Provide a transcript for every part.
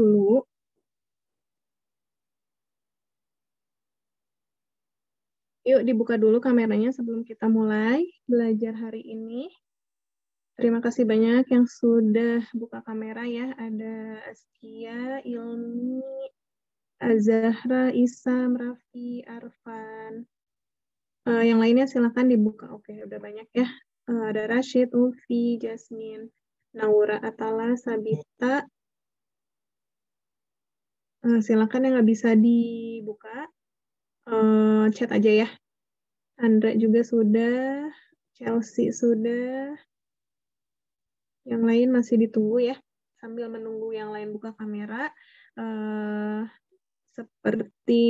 dulu. Yuk dibuka dulu kameranya sebelum kita mulai belajar hari ini. Terima kasih banyak yang sudah buka kamera ya. Ada Askia, Ilmi, Azahra, Isam, Raffi, Arfan. Uh, yang lainnya silahkan dibuka. Oke, udah banyak ya. Uh, ada Rashid, Ulfi, Jasmine, Naura, Atala, Sabita. Uh, silakan yang nggak bisa dibuka, uh, chat aja ya. Andra juga sudah, Chelsea sudah. Yang lain masih ditunggu ya. Sambil menunggu yang lain buka kamera. Uh, seperti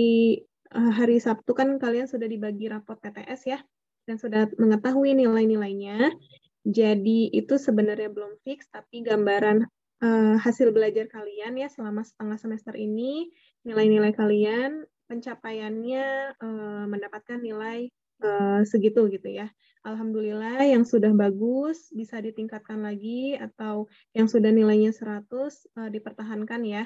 uh, hari Sabtu kan kalian sudah dibagi rapot PTS ya. Dan sudah mengetahui nilai-nilainya. Jadi itu sebenarnya belum fix, tapi gambaran uh, hasil belajar kalian ya selama setengah semester ini, nilai-nilai kalian, pencapaiannya uh, mendapatkan nilai uh, segitu gitu ya. Alhamdulillah yang sudah bagus bisa ditingkatkan lagi atau yang sudah nilainya 100 uh, dipertahankan ya.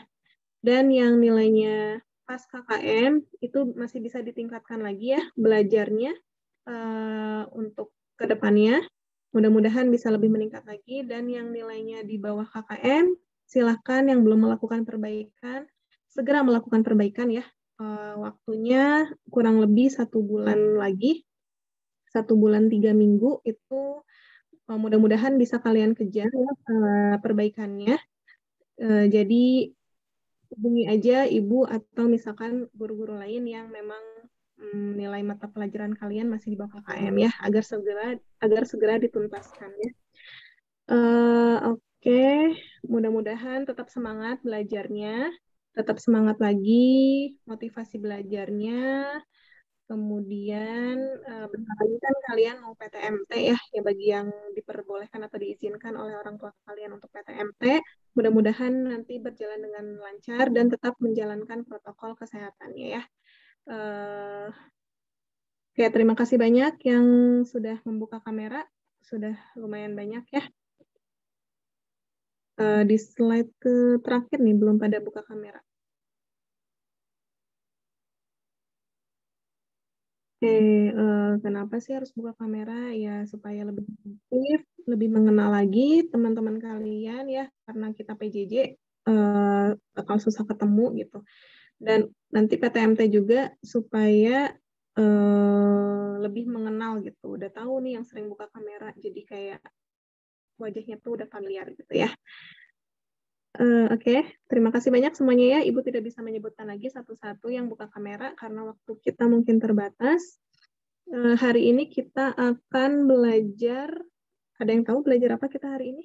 Dan yang nilainya pas KKM itu masih bisa ditingkatkan lagi ya belajarnya uh, untuk ke depannya. Mudah-mudahan bisa lebih meningkat lagi. Dan yang nilainya di bawah KKM silahkan yang belum melakukan perbaikan segera melakukan perbaikan ya. Uh, waktunya kurang lebih satu bulan lagi, satu bulan tiga minggu itu uh, mudah-mudahan bisa kalian kejar ya uh, perbaikannya. Jadi hubungi aja ibu atau misalkan guru-guru lain yang memang um, nilai mata pelajaran kalian masih di bawah KKM ya agar segera agar segera dituntaskan ya. Uh, Oke, okay. mudah-mudahan tetap semangat belajarnya tetap semangat lagi, motivasi belajarnya, kemudian uh, bentar lagi kan kalian mau PTMT ya, ya bagi yang diperbolehkan atau diizinkan oleh orang tua kalian untuk PTMT, mudah-mudahan nanti berjalan dengan lancar dan tetap menjalankan protokol kesehatannya ya. Uh, Oke, terima kasih banyak yang sudah membuka kamera, sudah lumayan banyak ya uh, di slide ke terakhir nih belum pada buka kamera. Oke, uh, kenapa sih harus buka kamera? Ya supaya lebih aktif, lebih mengenal lagi teman-teman kalian ya, karena kita PJJ uh, bakal susah ketemu gitu. Dan nanti PTMT juga supaya uh, lebih mengenal gitu. Udah tahu nih yang sering buka kamera, jadi kayak wajahnya tuh udah familiar gitu ya. Uh, Oke, okay. terima kasih banyak semuanya ya. Ibu tidak bisa menyebutkan lagi satu-satu yang buka kamera karena waktu kita mungkin terbatas. Uh, hari ini kita akan belajar, ada yang tahu belajar apa kita hari ini?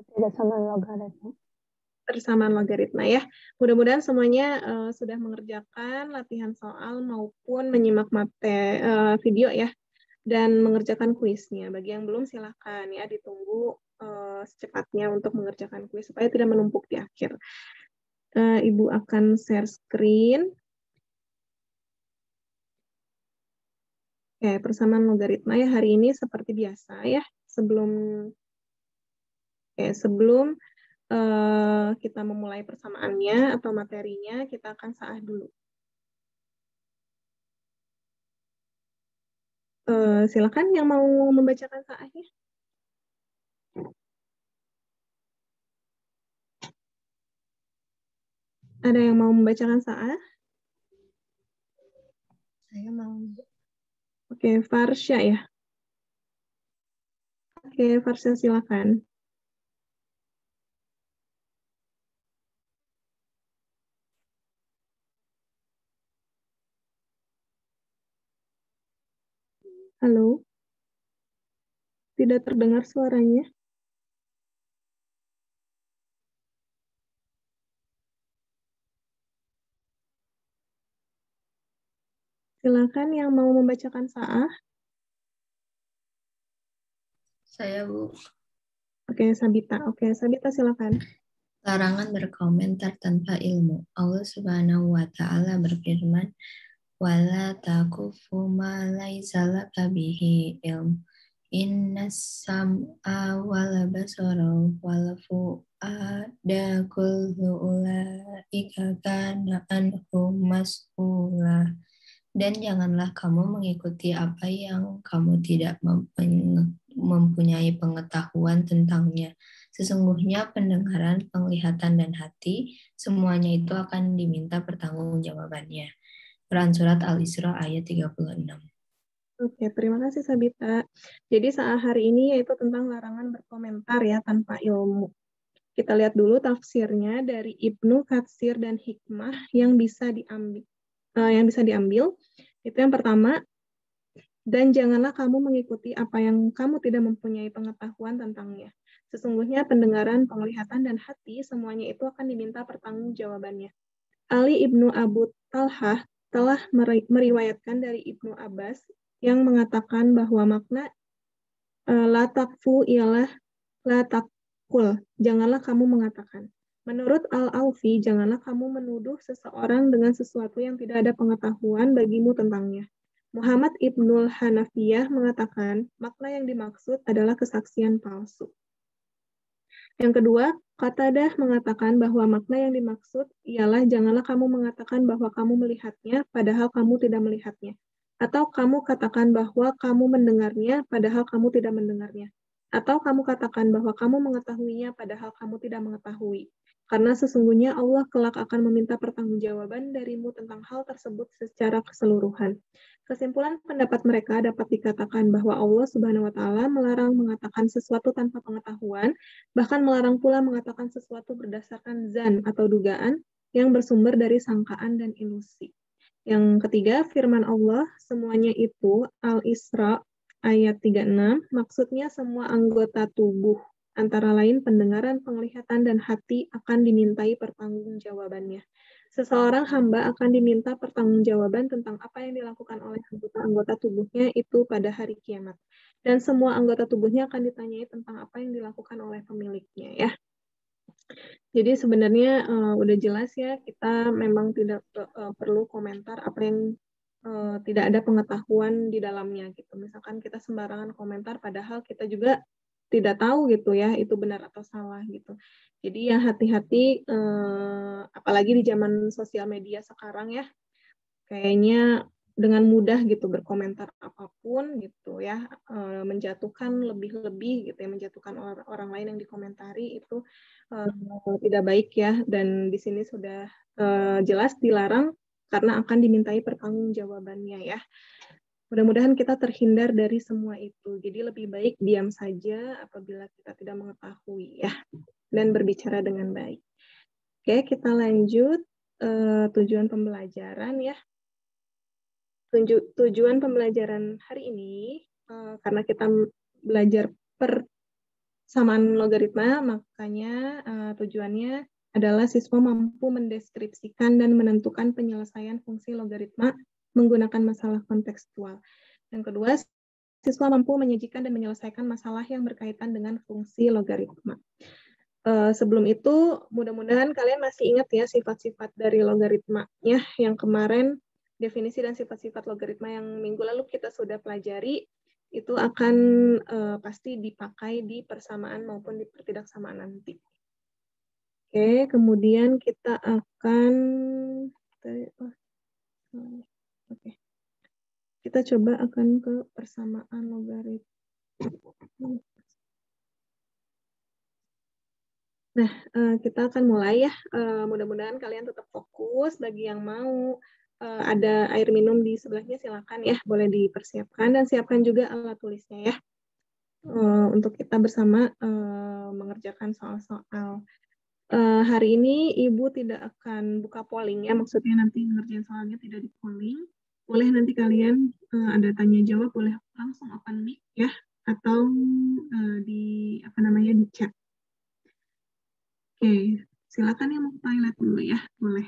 Persamaan logaritma. Persamaan logaritma ya. Mudah-mudahan semuanya uh, sudah mengerjakan latihan soal maupun menyimak mate uh, video ya dan mengerjakan kuisnya. Bagi yang belum silahkan ya ditunggu uh, secepatnya untuk mengerjakan kuis supaya tidak menumpuk di akhir. Uh, Ibu akan share screen. Oke, persamaan logaritma ya hari ini seperti biasa ya. Sebelum oke, sebelum uh, kita memulai persamaannya atau materinya, kita akan saah dulu. Uh, silakan yang mau membacakan saahnya. Ada yang mau membacakan saat? Saya mau. Oke, Farsha ya. Oke, Farsha silakan. Halo. Tidak terdengar suaranya. Silakan yang mau membacakan Sa'ah. Saya, Bu. Oke, Sabita. Oke, Sabita silakan. Larangan berkomentar tanpa ilmu. Allah Subhanahu wa taala berfirman, "Wala takufu ma laisa laka bihi ilm. Inna sam'a wal basara wal fu'a ta'adda kullu ulaika kana anhu mas'ula. Dan janganlah kamu mengikuti apa yang kamu tidak mempunyai pengetahuan tentangnya. Sesungguhnya pendengaran, penglihatan, dan hati, semuanya itu akan diminta pertanggungjawabannya. Quran Surat Al-Isra ayat 36. Oke, terima kasih Sabita. Jadi saat hari ini yaitu tentang larangan berkomentar ya tanpa ilmu. Kita lihat dulu tafsirnya dari Ibnu Katsir dan Hikmah yang bisa diambil uh, yang bisa diambil itu yang pertama dan janganlah kamu mengikuti apa yang kamu tidak mempunyai pengetahuan tentangnya. Sesungguhnya pendengaran, penglihatan, dan hati semuanya itu akan diminta pertanggungjawabannya. Ali ibnu Abu Talhah telah meriwayatkan dari ibnu Abbas yang mengatakan bahwa makna uh, la takfu ialah la takul. Janganlah kamu mengatakan. Menurut Al-Aufi, janganlah kamu menuduh seseorang dengan sesuatu yang tidak ada pengetahuan bagimu tentangnya. Muhammad Ibnul Hanafiyah mengatakan, makna yang dimaksud adalah kesaksian palsu. Yang kedua, Qatadah mengatakan bahwa makna yang dimaksud ialah janganlah kamu mengatakan bahwa kamu melihatnya padahal kamu tidak melihatnya. Atau kamu katakan bahwa kamu mendengarnya padahal kamu tidak mendengarnya. Atau kamu katakan bahwa kamu mengetahuinya padahal kamu tidak mengetahui. Karena sesungguhnya Allah kelak akan meminta pertanggungjawaban darimu tentang hal tersebut secara keseluruhan. Kesimpulan pendapat mereka dapat dikatakan bahwa Allah Subhanahu wa taala melarang mengatakan sesuatu tanpa pengetahuan, bahkan melarang pula mengatakan sesuatu berdasarkan zan atau dugaan yang bersumber dari sangkaan dan ilusi. Yang ketiga, firman Allah, semuanya itu Al-Isra ayat 36, maksudnya semua anggota tubuh antara lain pendengaran, penglihatan, dan hati akan dimintai pertanggungjawabannya. Seseorang hamba akan diminta pertanggungjawaban tentang apa yang dilakukan oleh anggota-anggota tubuhnya itu pada hari kiamat. Dan semua anggota tubuhnya akan ditanyai tentang apa yang dilakukan oleh pemiliknya ya. Jadi sebenarnya uh, udah jelas ya kita memang tidak uh, perlu komentar apa yang uh, tidak ada pengetahuan di dalamnya gitu. Misalkan kita sembarangan komentar padahal kita juga tidak tahu gitu ya itu benar atau salah gitu. Jadi ya hati-hati eh, apalagi di zaman sosial media sekarang ya kayaknya dengan mudah gitu berkomentar apa pun gitu ya eh, menjatuhkan lebih-lebih gitu ya menjatuhkan orang, orang lain yang dikomentari itu eh, tidak baik ya dan di sini sudah eh, jelas dilarang karena akan dimintai pertanggungjawabannya ya. Mudah-mudahan kita terhindar dari semua itu. Jadi lebih baik diam saja apabila kita tidak mengetahui ya dan berbicara dengan baik. Oke, kita lanjut uh, tujuan pembelajaran ya. Tunju, tujuan pembelajaran hari ini uh, karena kita belajar persamaan logaritma, makanya uh, tujuannya adalah siswa mampu mendeskripsikan dan menentukan penyelesaian fungsi logaritma menggunakan masalah kontekstual. Yang kedua, siswa mampu menyajikan dan menyelesaikan masalah yang berkaitan dengan fungsi logaritma. Uh, sebelum itu, mudah-mudahan kalian masih ingat ya sifat-sifat dari logaritmanya yang kemarin definisi dan sifat-sifat logaritma yang minggu lalu kita sudah pelajari itu akan uh, pasti dipakai di persamaan maupun di pertidaksamaan nanti. Oke, kemudian kita akan oh, Oke. Kita coba akan ke persamaan logaritma. Nah, eh, kita akan mulai ya. Eh, mudah-mudahan kalian tetap fokus. Bagi yang mau eh, ada air minum di sebelahnya, silakan ya. Boleh dipersiapkan dan siapkan juga alat tulisnya ya. Untuk kita bersama mengerjakan soal-soal hari ini ibu tidak akan buka polling ya maksudnya nanti ngerjain soalnya tidak di polling boleh nanti kalian ada tanya jawab boleh langsung open mic ya atau di apa namanya di chat. Oke, silakan yang mau toilet dulu ya, boleh.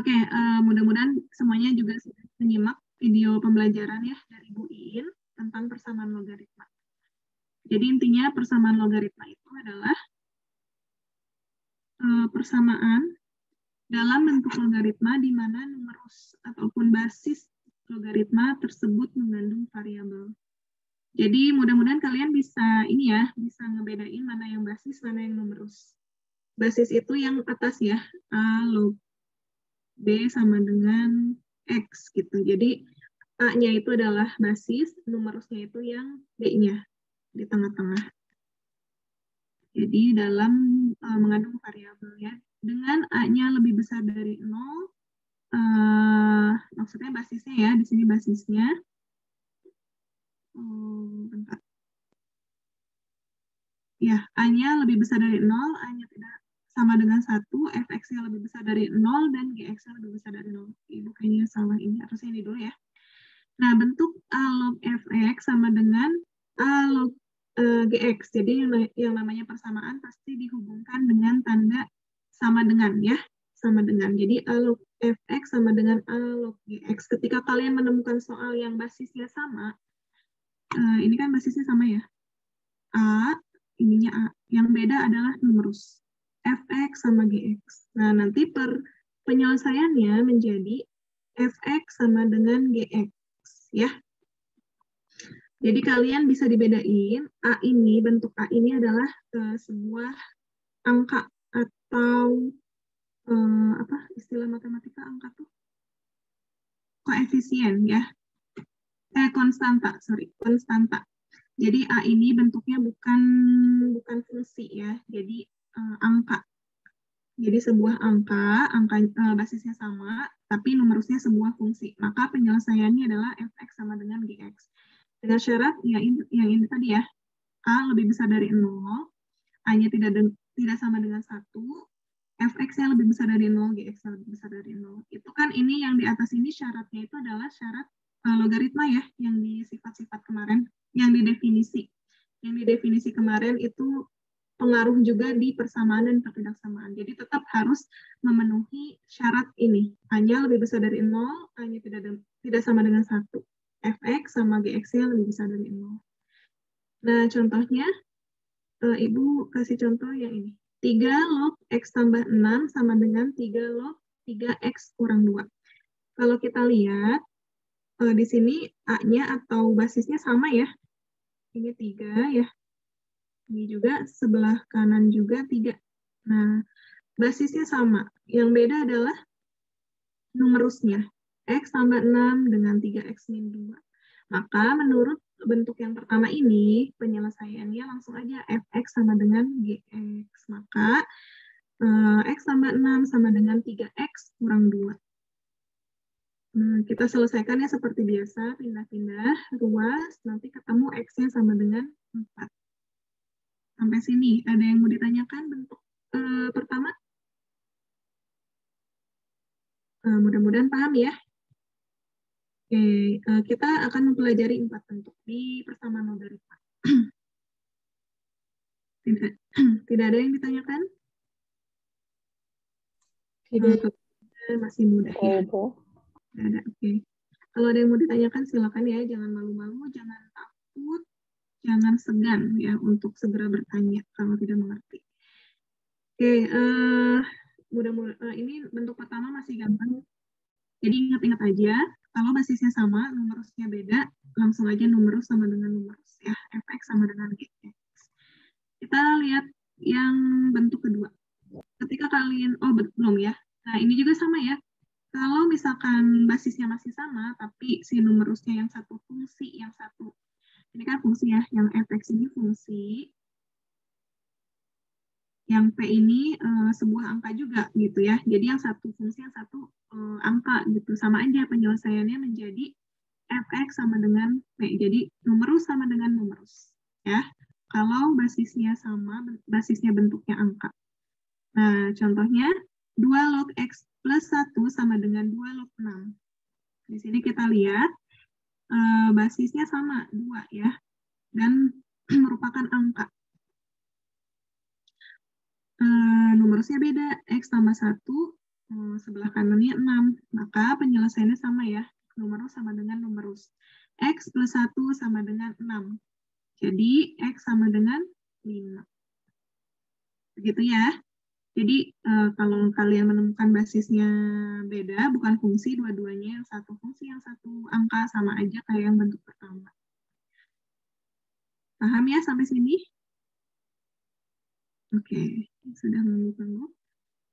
Oke, uh, mudah-mudahan semuanya juga sudah menyimak video pembelajaran ya dari Bu Iin tentang persamaan logaritma. Jadi intinya persamaan logaritma itu adalah uh, persamaan dalam bentuk logaritma di mana numerus ataupun basis logaritma tersebut mengandung variabel. Jadi mudah-mudahan kalian bisa ini ya, bisa ngebedain mana yang basis, mana yang numerus. basis itu yang atas ya. A log B sama dengan X gitu. Jadi A-nya itu adalah basis, numerusnya itu yang B-nya di tengah-tengah. Jadi dalam uh, mengandung variabel ya. Dengan A-nya lebih besar dari 0, uh, maksudnya basisnya ya, di sini basisnya. Bentar. Ya, A-nya lebih besar dari 0, A-nya tidak sama dengan 1, fx-nya lebih besar dari 0, dan gx-nya lebih besar dari 0. Ibu kayaknya salah ini, harusnya ini dulu ya. Nah, bentuk A log fx sama dengan A log uh, gx. Jadi yang, yang namanya persamaan pasti dihubungkan dengan tanda sama dengan ya, sama dengan. Jadi A log fx sama dengan A log gx. Ketika kalian menemukan soal yang basisnya sama, uh, ini kan basisnya sama ya. A, ininya A. Yang beda adalah numerus. fx sama gx. Nah, nanti per penyelesaiannya menjadi fx sama dengan gx ya. Jadi kalian bisa dibedain A ini bentuk A ini adalah uh, sebuah angka atau uh, apa istilah matematika angka tuh koefisien ya. Eh konstanta, sorry, konstanta. Jadi A ini bentuknya bukan bukan fungsi ya. Jadi uh, angka. Jadi sebuah angka, angka uh, basisnya sama, tapi numerusnya sebuah fungsi. Maka penyelesaiannya adalah fx sama dengan gx. Dengan syarat ya ini, yang ini tadi ya, a lebih besar dari 0, a-nya tidak tidak sama dengan 1, fx-nya lebih besar dari 0, gx-nya lebih besar dari 0. Itu kan ini yang di atas ini syaratnya itu adalah syarat logaritma ya, yang di sifat-sifat kemarin, yang di definisi. Yang di definisi kemarin itu pengaruh juga di persamaan dan ketidaksamaan. Jadi tetap harus memenuhi syarat ini. Hanya lebih besar dari 0, hanya tidak tidak sama dengan 1. fx sama gx-nya lebih besar dari 0. Nah, contohnya, uh, Ibu kasih contoh yang ini. 3 log x tambah 6 sama dengan 3 log 3x kurang 2. Kalau kita lihat, uh, di sini A-nya atau basisnya sama ya. Ini 3 ya, ini juga sebelah kanan juga tiga. Nah, basisnya sama. Yang beda adalah numerusnya. X tambah 6 dengan 3X min 2. Maka menurut bentuk yang pertama ini, penyelesaiannya langsung aja Fx sama dengan Gx. Maka uh, X tambah 6 sama dengan 3X kurang 2. Nah, kita selesaikannya seperti biasa, pindah-pindah, ruas, nanti ketemu X-nya sama dengan 4. Sampai sini, ada yang mau ditanyakan bentuk uh, pertama? Uh, Mudah-mudahan paham ya. Oke, uh, kita akan mempelajari empat bentuk di persamaan logaritma. tidak, tidak ada yang ditanyakan? Tidak. Masih mudah ya. Oke. Okay. Kalau ada yang mau ditanyakan silakan ya, jangan malu-malu, jangan takut jangan segan ya untuk segera bertanya kalau tidak mengerti. Oke, uh, mudah-mudahan uh, ini bentuk pertama masih gampang. Jadi ingat-ingat aja, kalau basisnya sama, numerusnya beda, langsung aja numerus sama dengan numerus ya, fx sama dengan gx. Kita lihat yang bentuk kedua. Ketika kalian, oh belum ya. Nah ini juga sama ya. Kalau misalkan basisnya masih sama, tapi si numerusnya yang satu fungsi, yang satu ini kan fungsi ya, yang fx ini fungsi, yang p ini uh, sebuah angka juga gitu ya. Jadi yang satu fungsi, yang satu uh, angka gitu. Sama aja penyelesaiannya menjadi fx sama dengan p. Jadi numerus sama dengan numerus ya. Kalau basisnya sama, basisnya bentuknya angka. Nah, contohnya 2 log x plus 1 sama dengan 2 log 6. Di sini kita lihat uh, basisnya sama dua ya dan merupakan angka. Uh, numerusnya beda x tambah satu uh, sebelah kanannya 6 maka penyelesaiannya sama ya numerus sama dengan numerus. X plus 1 sama dengan 6 jadi x sama dengan 5 begitu ya jadi uh, kalau kalian menemukan basisnya beda, bukan fungsi dua-duanya yang satu fungsi, yang satu angka sama aja kayak yang bentuk pertama. Paham ya sampai sini? Oke, sudah menemukan log.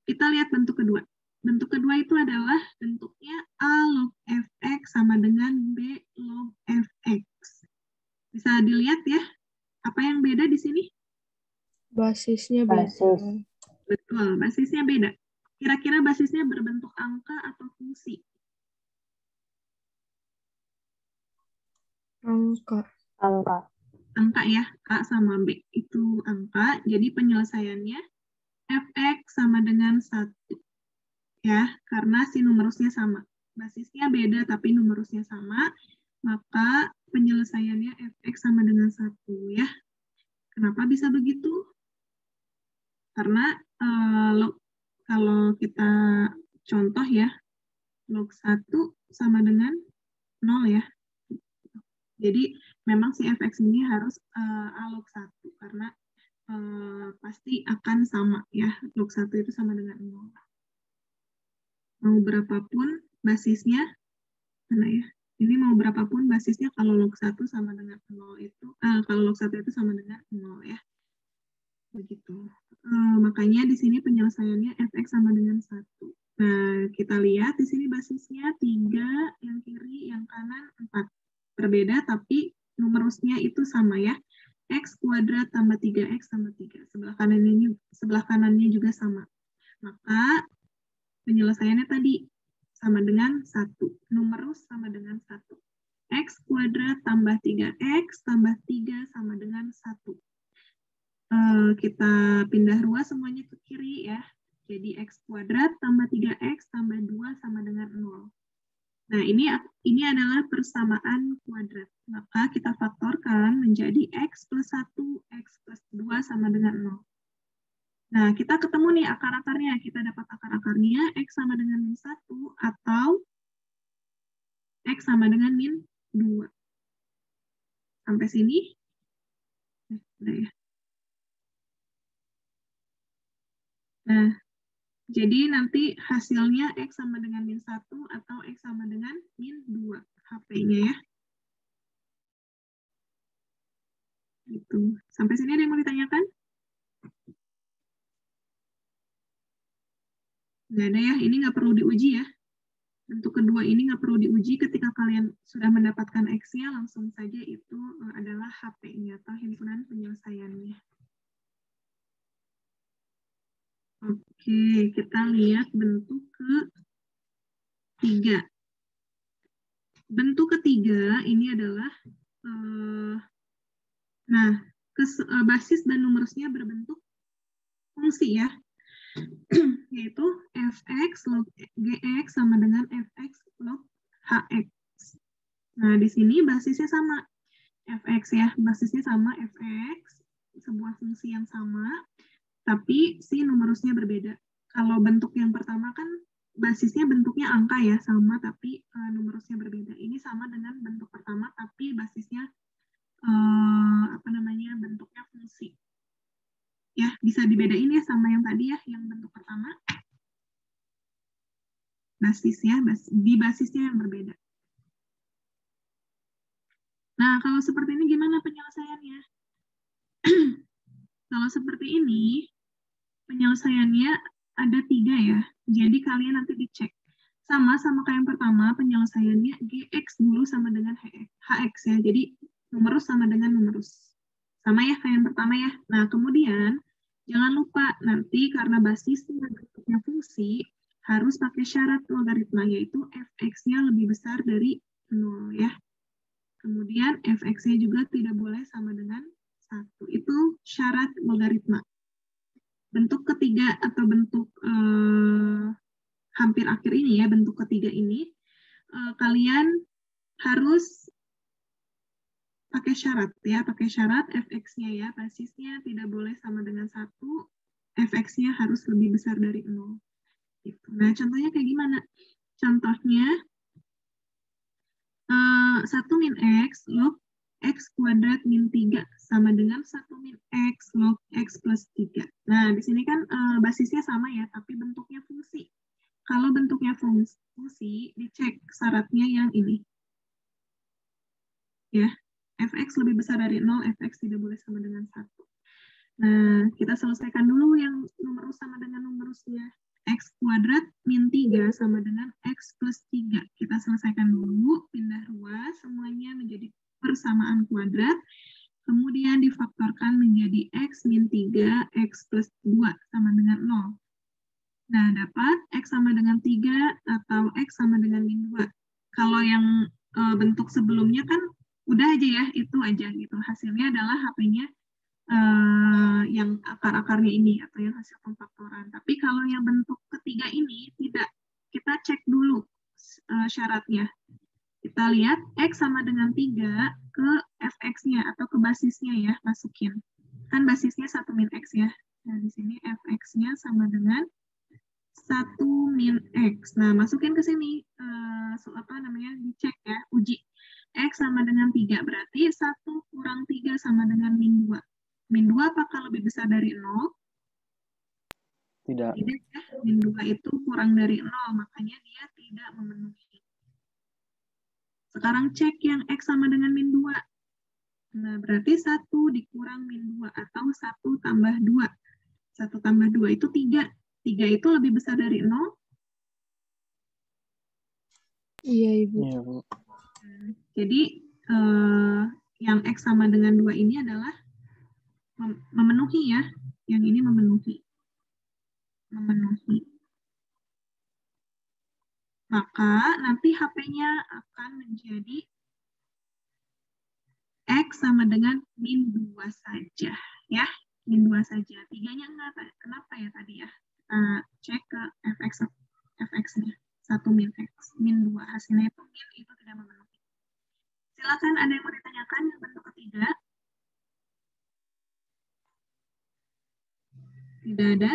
Kita lihat bentuk kedua. Bentuk kedua itu adalah bentuknya A log fx sama dengan B log fx. Bisa dilihat ya, apa yang beda di sini? Basisnya beda. Basis. Betul, basisnya beda. Kira-kira basisnya berbentuk angka atau fungsi? Angka. Angka. Angka ya, A sama B itu angka. Jadi penyelesaiannya fx sama dengan 1. Ya, karena si numerusnya sama. Basisnya beda tapi numerusnya sama, maka penyelesaiannya fx sama dengan 1 ya. Kenapa bisa begitu? Karena log, kalau kita contoh ya, log 1 sama dengan 0 ya. Jadi memang si fx ini harus eh, A log 1 karena eh, pasti akan sama ya. Log 1 itu sama dengan 0. Mau berapapun basisnya, mana ya? Ini mau berapapun basisnya kalau log 1 sama dengan 0 itu, eh, kalau log 1 itu sama dengan 0 ya. Begitu. Eh, makanya di sini penyelesaiannya fx sama dengan 1. Nah, kita lihat di sini basisnya 3, yang kiri, yang kanan 4. Berbeda tapi numerusnya itu sama ya. x kuadrat tambah 3x tambah 3. Sebelah kanannya sebelah kanannya juga sama. Maka penyelesaiannya tadi sama dengan 1. Numerus sama dengan 1. X kuadrat tambah 3X tambah 3 sama dengan 1. Eh, kita pindah ruas semuanya ke kiri ya. Jadi X kuadrat tambah 3X tambah 2 sama dengan 0. Nah, ini ini adalah persamaan kuadrat. Maka kita faktorkan menjadi X plus 1, X plus 2 sama dengan 0. Nah, kita ketemu nih akar-akarnya. Kita dapat akar-akarnya X sama dengan min 1 atau X sama dengan min 2. Sampai sini? Udah ya. Nah, jadi nanti hasilnya X sama dengan min 1 atau X sama dengan min 2 HP-nya ya. Gitu. Sampai sini ada yang mau ditanyakan? Nggak ada ya, ini nggak perlu diuji ya. Bentuk kedua ini nggak perlu diuji ketika kalian sudah mendapatkan X-nya, langsung saja itu eh, adalah HP-nya atau himpunan penyelesaiannya. Oke, kita lihat bentuk ketiga. Bentuk ketiga ini adalah, eh, nah, kes, eh, basis dan numerusnya berbentuk fungsi ya yaitu fx log gx sama dengan fx log hx. Nah, di sini basisnya sama fx ya, basisnya sama fx, sebuah fungsi yang sama, tapi si numerusnya berbeda. Kalau bentuk yang pertama kan basisnya bentuknya angka ya, sama tapi uh, numerusnya berbeda. Ini sama dengan bentuk pertama, tapi basisnya uh, apa namanya bentuknya fungsi ya bisa dibedain ya sama yang tadi ya yang bentuk pertama basisnya bas, di basisnya yang berbeda nah kalau seperti ini gimana penyelesaiannya kalau seperti ini penyelesaiannya ada tiga ya jadi kalian nanti dicek sama sama kayak yang pertama penyelesaiannya gx dulu sama dengan hx ya jadi numerus sama dengan numerus sama ya kayak yang pertama ya. Nah, kemudian jangan lupa nanti karena basisnya bentuknya fungsi, harus pakai syarat logaritma, yaitu fx-nya lebih besar dari 0 ya. Kemudian fx-nya juga tidak boleh sama dengan 1. Itu syarat logaritma. Bentuk ketiga atau bentuk eh, hampir akhir ini ya, bentuk ketiga ini, eh, kalian harus pakai syarat ya, pakai syarat fx-nya ya, basisnya tidak boleh sama dengan satu, fx-nya harus lebih besar dari 0. Gitu. Nah, contohnya kayak gimana? Contohnya, uh, 1 min x log x kuadrat min 3 sama dengan 1 min x log x plus 3. Nah, di sini kan uh, basisnya sama ya, tapi bentuknya fungsi. Kalau bentuknya fungsi, dicek syaratnya yang ini. Ya, fx lebih besar dari 0, fx tidak boleh sama dengan 1. Nah, kita selesaikan dulu yang numerus sama dengan numerusnya. X kuadrat min 3 sama dengan X plus 3. Kita selesaikan dulu, pindah menjadi persamaan kuadrat. Kemudian difaktorkan menjadi X min 3, X plus 2 sama dengan 0. Nah, dapat X sama dengan 3 atau X sama dengan min 2. Kalau yang e, bentuk sebelumnya kan udah aja ya, itu aja gitu. Hasilnya adalah HP-nya uh, yang akar-akarnya ini atau yang hasil pemfaktoran. Tapi kalau yang bentuk ketiga ini tidak, kita cek dulu uh, syaratnya. Kita lihat X sama dengan 3 ke fx-nya atau ke basisnya ya, masukin. Kan basisnya 1 min X ya. Nah, di sini fx-nya sama dengan 1 min X. Nah, masukin ke sini. Uh, so, apa namanya? Dicek ya, uji. X sama dengan 3, berarti 1 kurang 3 sama dengan min 2. Min 2 apakah lebih besar dari 0? Tidak. Tidak ya. Min 2 itu kurang dari 0, makanya dia tidak memenuhi. Sekarang cek yang X sama dengan min 2. Nah, berarti 1 dikurang min 2 atau 1 tambah 2. 1 tambah 2 itu 3. 3 itu lebih besar dari 0? Iya, Ibu. Iya, Bu. Jadi, eh, yang X sama dengan 2 ini adalah memenuhi ya. Yang ini memenuhi. Memenuhi. Maka nanti HP-nya akan menjadi X sama dengan min 2 saja. ya Min 2 saja. Tiganya enggak. Kenapa ya tadi ya? Kita cek ke fx fx-nya. 1 min x. Min 2. Hasilnya itu min itu tidak memenuhi. Silakan ada yang mau ditanyakan yang bentuk ketiga. Tidak ada?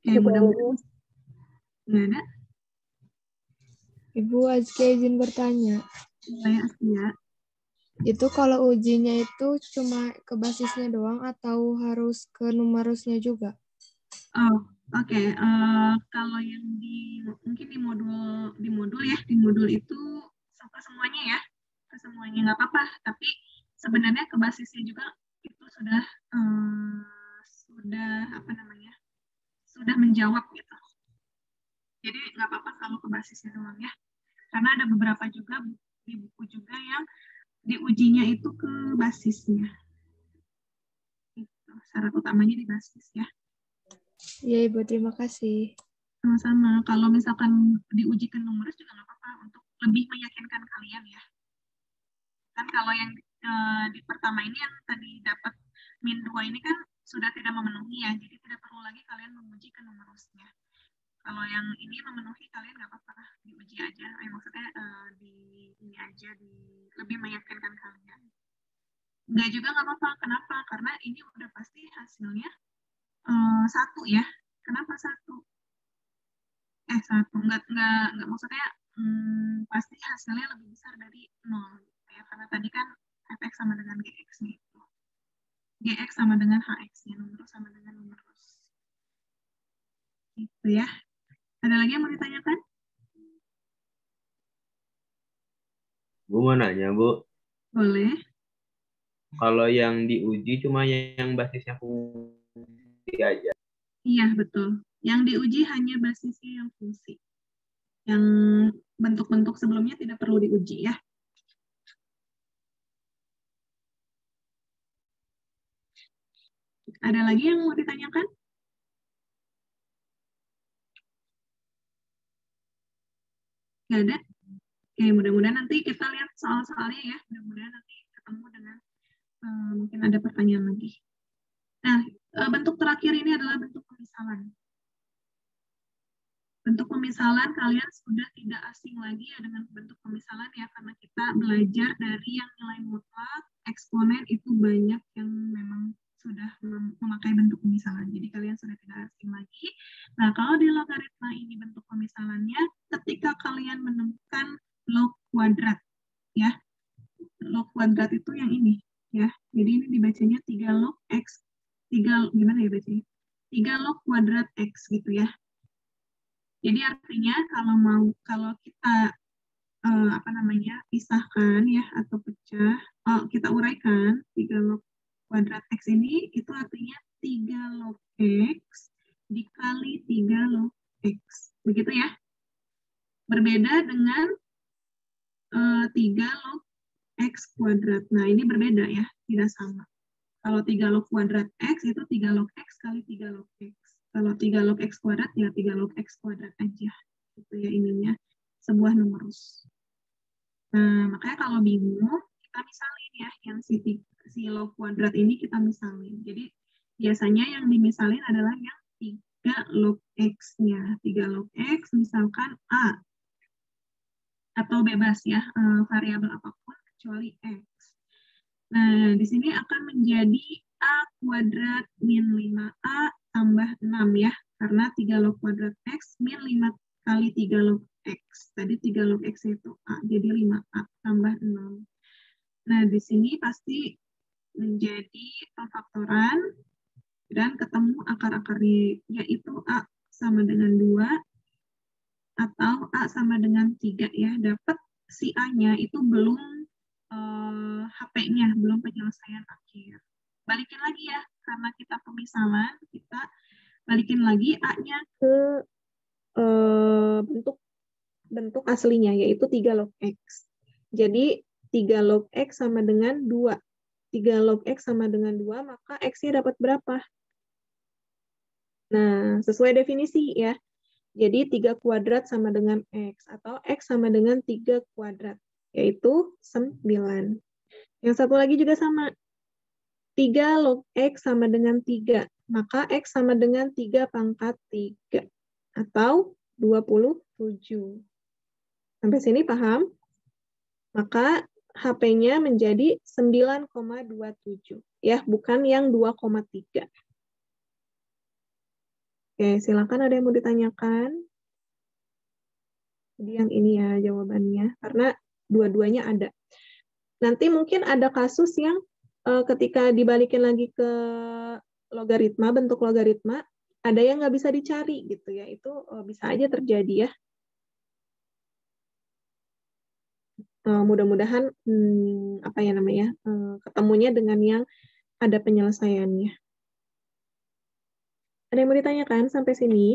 Oke, mudah-mudahan. Ada? Ibu Azkia izin bertanya. Saya Azkia. Itu kalau ujinya itu cuma ke basisnya doang atau harus ke numerusnya juga? Oh, oke. Okay. Uh, eh, kalau yang di mungkin di modul di modul ya, di modul itu ke semuanya ya, ke semuanya nggak apa-apa. Tapi sebenarnya ke basisnya juga itu sudah um, sudah apa namanya sudah menjawab gitu. Jadi nggak apa-apa kalau ke basisnya doang ya, karena ada beberapa juga di buku juga yang diujinya itu ke basisnya. Itu syarat utamanya di basis ya. Iya Ibu, terima kasih. Sama-sama. Kalau misalkan diuji ke numerus juga nggak apa-apa untuk lebih meyakinkan kalian ya. Kan kalau yang uh, di pertama ini yang tadi dapat min 2 ini kan sudah tidak memenuhi ya, jadi tidak perlu lagi kalian menguji ke numerusnya. Kalau yang ini memenuhi kalian nggak apa-apa diuji aja, eh, maksudnya uh, di ini aja di lebih meyakinkan kalian. Nggak juga nggak apa-apa, kenapa? Karena ini udah pasti hasilnya uh, satu ya. Kenapa satu? Eh satu, nggak nggak nggak maksudnya hmm, pasti hasilnya lebih besar dari nol ya karena tadi kan fx sama dengan gx-nya itu. gx sama dengan hx-nya, numerus sama dengan numerus. Itu ya. Ada lagi yang mau ditanyakan? Bu mau nanya, Bu. Boleh. Kalau yang diuji cuma yang basisnya fungsi aja. Iya, betul. Yang diuji hanya basisnya yang fungsi. Yang bentuk-bentuk sebelumnya tidak perlu diuji ya. Ada lagi yang mau ditanyakan? Gak ada? Oke, mudah-mudahan nanti kita lihat soal-soalnya ya. Mudah-mudahan nanti ketemu dengan uh, mungkin ada pertanyaan lagi. Nah, uh, bentuk terakhir ini adalah bentuk pemisalan. Bentuk pemisalan kalian sudah tidak asing lagi ya dengan bentuk pemisalan ya karena kita belajar dari yang nilai mutlak, eksponen itu banyak yang memang sudah memakai bentuk pemisalan. Jadi kalian sudah tidak asing lagi. Nah, kalau di logaritma ini bentuk pemisalannya, ketika kalian menemukan log kuadrat, ya, log kuadrat itu yang ini, ya. Jadi ini dibacanya 3 log x, 3, gimana ya bacanya? 3 log kuadrat x gitu ya. Jadi artinya kalau mau kalau kita uh, apa namanya pisahkan ya atau pecah, oh, kita uraikan 3 log kuadrat X ini itu artinya 3 log X dikali 3 log X. Begitu ya. Berbeda dengan uh, 3 log X kuadrat. Nah, ini berbeda ya, tidak sama. Kalau 3 log kuadrat X itu 3 log X kali 3 log X. Kalau 3 log X kuadrat ya 3 log X kuadrat aja. Itu ya ininya, sebuah numerus. Nah, makanya kalau bingung, kita misalin ya, yang si si log kuadrat ini kita misalin. Jadi biasanya yang dimisalin adalah yang 3 log X-nya. 3 log X misalkan A. Atau bebas ya, eh, variabel apa pun kecuali X. Nah, di sini akan menjadi A kuadrat min 5A tambah 6 ya. Karena 3 log kuadrat X min 5 kali 3 log X. Tadi 3 log X itu A, jadi 5A tambah 6. Nah, di sini pasti menjadi pemfaktoran dan ketemu akar-akarnya yaitu A sama dengan 2 atau A sama dengan 3 ya. Dapat si A-nya itu belum eh, HP-nya, belum penyelesaian akhir. Balikin lagi ya, karena kita pemisalan, kita balikin lagi A-nya ke uh, bentuk bentuk aslinya, yaitu 3 log X. Jadi 3 log X sama dengan 2. 3 log X sama dengan 2, maka X-nya dapat berapa? Nah, sesuai definisi ya. Jadi 3 kuadrat sama dengan X, atau X sama dengan 3 kuadrat, yaitu 9. Yang satu lagi juga sama. 3 log X sama dengan 3, maka X sama dengan 3 pangkat 3, atau 27. Sampai sini paham? Maka HP-nya menjadi 9,27 ya, bukan yang 2,3. Oke, silakan ada yang mau ditanyakan. Jadi yang ini ya jawabannya karena dua-duanya ada. Nanti mungkin ada kasus yang uh, ketika dibalikin lagi ke logaritma, bentuk logaritma, ada yang nggak bisa dicari gitu ya. Itu uh, bisa aja terjadi ya. Uh, mudah-mudahan hmm, apa ya namanya uh, ketemunya dengan yang ada penyelesaiannya. Ada yang mau ditanyakan sampai sini?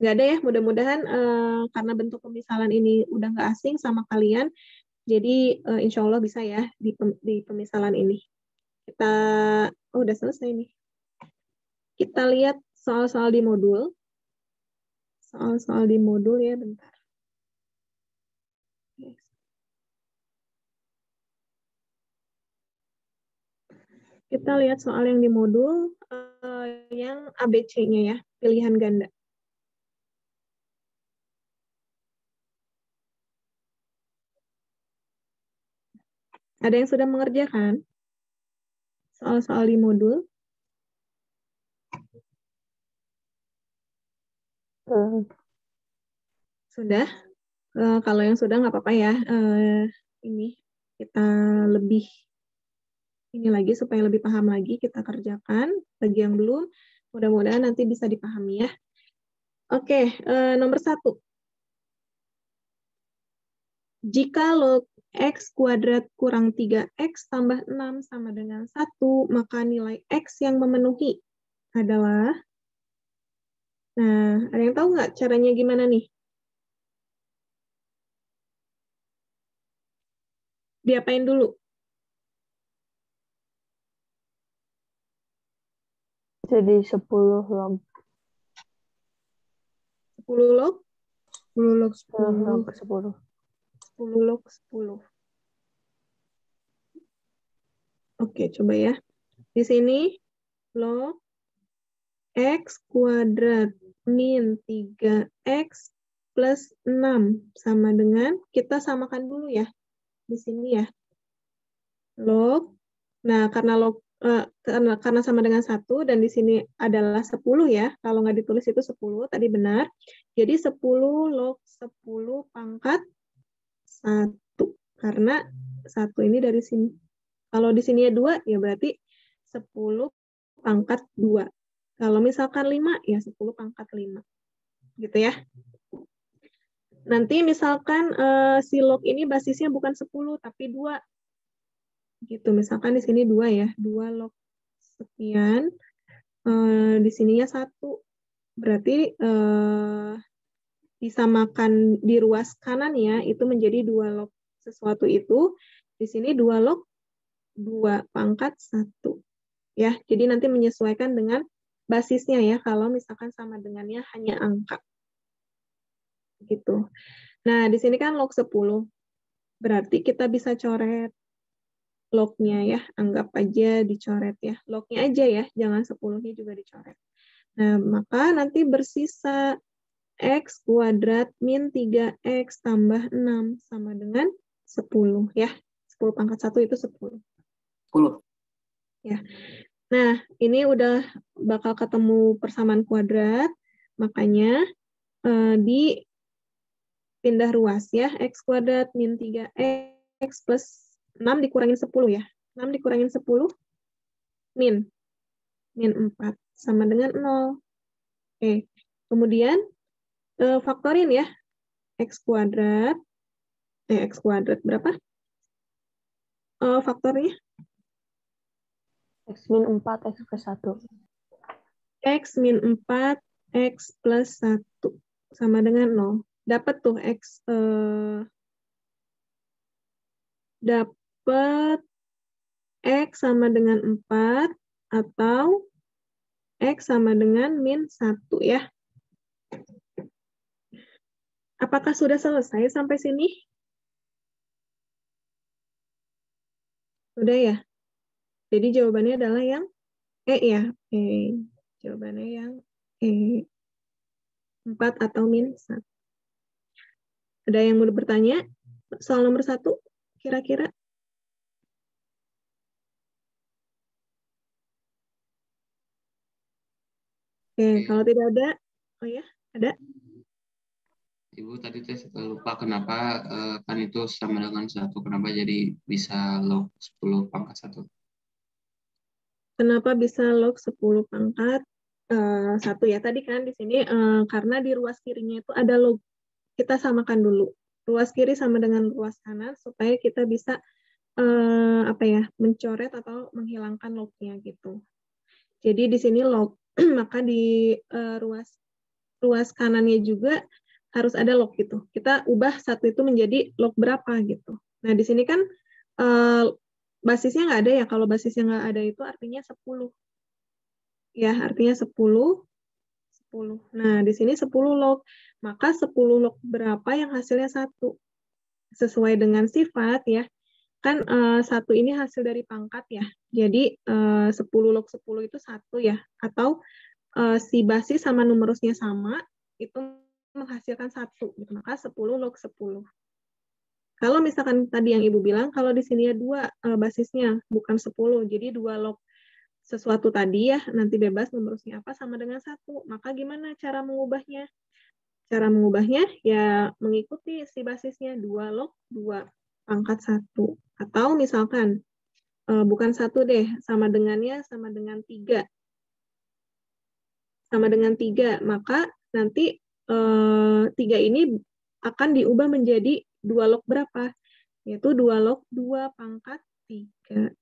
Nggak ada ya, mudah-mudahan uh, karena bentuk pemisalan ini udah nggak asing sama kalian, jadi uh, insya Allah bisa ya di, pem, di pemisalan ini. Kita, oh udah selesai nih. Kita lihat soal-soal di modul soal-soal di modul ya bentar. Kita lihat soal yang di modul uh, yang ABC-nya ya, pilihan ganda. Ada yang sudah mengerjakan soal-soal di modul? Sudah. Uh, kalau yang sudah nggak apa-apa ya. Uh, ini kita lebih ini lagi supaya lebih paham lagi kita kerjakan. Bagi yang belum, mudah-mudahan nanti bisa dipahami ya. Oke, uh, nomor satu. Jika log x kuadrat kurang 3x tambah 6 sama dengan 1, maka nilai x yang memenuhi adalah Nah, ada yang tahu nggak caranya gimana nih? Diapain dulu? Jadi 10 log. 10 log? 10 log 10 log 10. 10 log 10. Oke, coba ya. Di sini log x kuadrat min 3x plus 6 sama dengan, kita samakan dulu ya, di sini ya. Log, nah karena log uh, karena, karena sama dengan 1 dan di sini adalah 10 ya, kalau nggak ditulis itu 10, tadi benar. Jadi 10 log 10 pangkat 1, karena 1 ini dari sini. Kalau di sini ya 2, ya berarti 10 pangkat 2. Kalau misalkan 5, ya 10 pangkat 5. Gitu ya. Nanti misalkan uh, si log ini basisnya bukan 10, tapi 2. Gitu, misalkan di sini 2 ya. 2 log sekian. Uh, di sininya 1. Berarti uh, disamakan di ruas kanan ya, itu menjadi 2 log sesuatu itu. Di sini 2 log 2 pangkat 1. Ya, jadi nanti menyesuaikan dengan basisnya ya, kalau misalkan sama dengannya hanya angka. Gitu. Nah, di sini kan log 10. Berarti kita bisa coret lognya ya, anggap aja dicoret ya. Lognya aja ya, jangan 10-nya juga dicoret. Nah, maka nanti bersisa X kuadrat min 3X tambah 6 sama dengan 10 ya. 10 pangkat 1 itu 10. 10. Ya. Nah, ini udah bakal ketemu persamaan kuadrat, makanya eh, di pindah ruas ya, x kuadrat min 3x plus 6 dikurangin 10 ya. 6 dikurangin 10, min. Min 4, sama dengan 0. Oke, kemudian eh, faktorin ya, x kuadrat, eh, x kuadrat berapa? Eh, faktornya X min 4, X plus 1. X min 4, X plus 1. Sama dengan 0. Dapat tuh X. Eh, dapat X sama dengan 4 atau X sama dengan min 1 ya. Apakah sudah selesai sampai sini? Sudah ya? Jadi jawabannya adalah yang E ya. E. Jawabannya yang E. 4 atau min 1. Ada yang mau bertanya? Soal nomor satu, kira-kira? Oke, kalau tidak ada, oh ya, ada? Ibu tadi saya lupa kenapa eh, kan itu sama dengan satu, kenapa jadi bisa log 10 pangkat satu? Kenapa bisa log 10 pangkat uh, satu ya? Tadi kan di sini uh, karena di ruas kirinya itu ada log. Kita samakan dulu. Ruas kiri sama dengan ruas kanan supaya kita bisa uh, apa ya mencoret atau menghilangkan lognya gitu. Jadi di sini log, maka di uh, ruas ruas kanannya juga harus ada log gitu. Kita ubah satu itu menjadi log berapa gitu. Nah di sini kan uh, basisnya nggak ada ya. Kalau basisnya nggak ada itu artinya 10. Ya, artinya 10. 10. Nah, di sini 10 log. Maka 10 log berapa yang hasilnya satu Sesuai dengan sifat ya. Kan uh, satu ini hasil dari pangkat ya. Jadi uh, 10 log 10 itu satu ya. Atau uh, si basis sama numerusnya sama, itu menghasilkan satu. Maka 10 log 10. Kalau misalkan tadi yang Ibu bilang, kalau di sini ya dua uh, basisnya, bukan 10, jadi dua log sesuatu tadi ya, nanti bebas numerusnya apa sama dengan satu. Maka gimana cara mengubahnya? Cara mengubahnya ya mengikuti si basisnya dua log dua pangkat satu. Atau misalkan uh, bukan satu deh, sama dengannya sama dengan tiga. Sama dengan tiga, maka nanti uh, tiga ini akan diubah menjadi dua log berapa? Yaitu dua log dua pangkat tiga.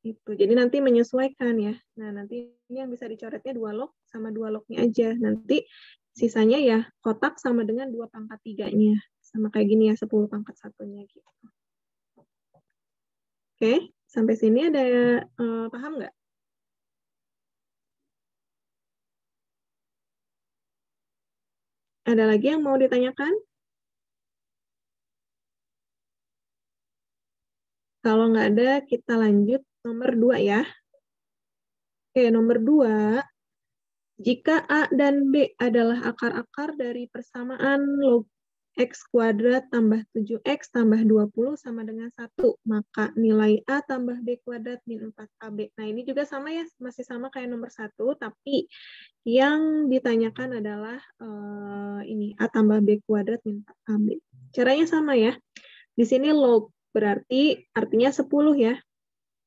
Itu. Jadi nanti menyesuaikan ya. Nah, nanti yang bisa dicoretnya dua log sama dua lognya aja. Nanti sisanya ya kotak sama dengan dua pangkat tiganya. Sama kayak gini ya, sepuluh pangkat satunya gitu. Oke, sampai sini ada uh, paham nggak? Ada lagi yang mau ditanyakan? Kalau nggak ada, kita lanjut nomor dua ya. Oke, nomor dua. Jika A dan B adalah akar-akar dari persamaan log x kuadrat tambah 7x tambah 20 sama dengan 1, maka nilai A tambah B kuadrat min 4AB. Nah, ini juga sama ya, masih sama kayak nomor 1, tapi yang ditanyakan adalah uh, ini A tambah B kuadrat min 4AB. Caranya sama ya. Di sini log Berarti artinya 10 ya.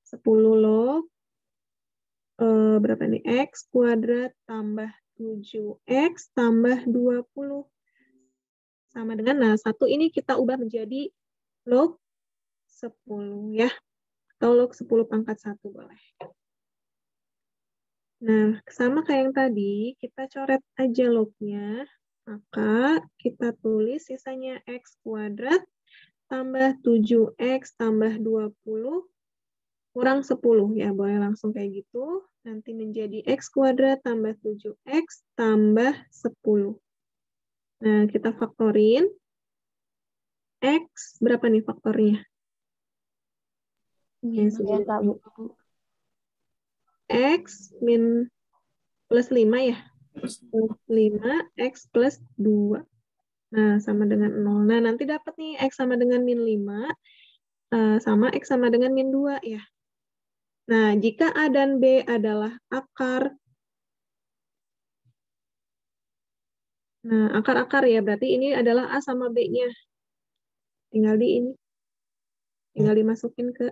10 log eh, berapa nih? X kuadrat tambah 7X tambah 20. Sama dengan, nah satu ini kita ubah menjadi log 10 ya. Atau log 10 pangkat 1 boleh. Nah, sama kayak yang tadi, kita coret aja lognya. Maka kita tulis sisanya X kuadrat tambah 7X tambah 20 kurang 10 ya, boleh langsung kayak gitu. Nanti menjadi X kuadrat tambah 7X tambah 10. Nah, kita faktorin. X, berapa nih faktornya? Ya, Bu. X min plus 5 ya? Plus 5, X plus 2. Nah, sama dengan 0. Nah, nanti dapat nih X sama dengan min 5, eh, sama X sama dengan min 2 ya. Nah, jika A dan B adalah akar, nah akar-akar ya, berarti ini adalah A sama B-nya. Tinggal di ini. Tinggal dimasukin ke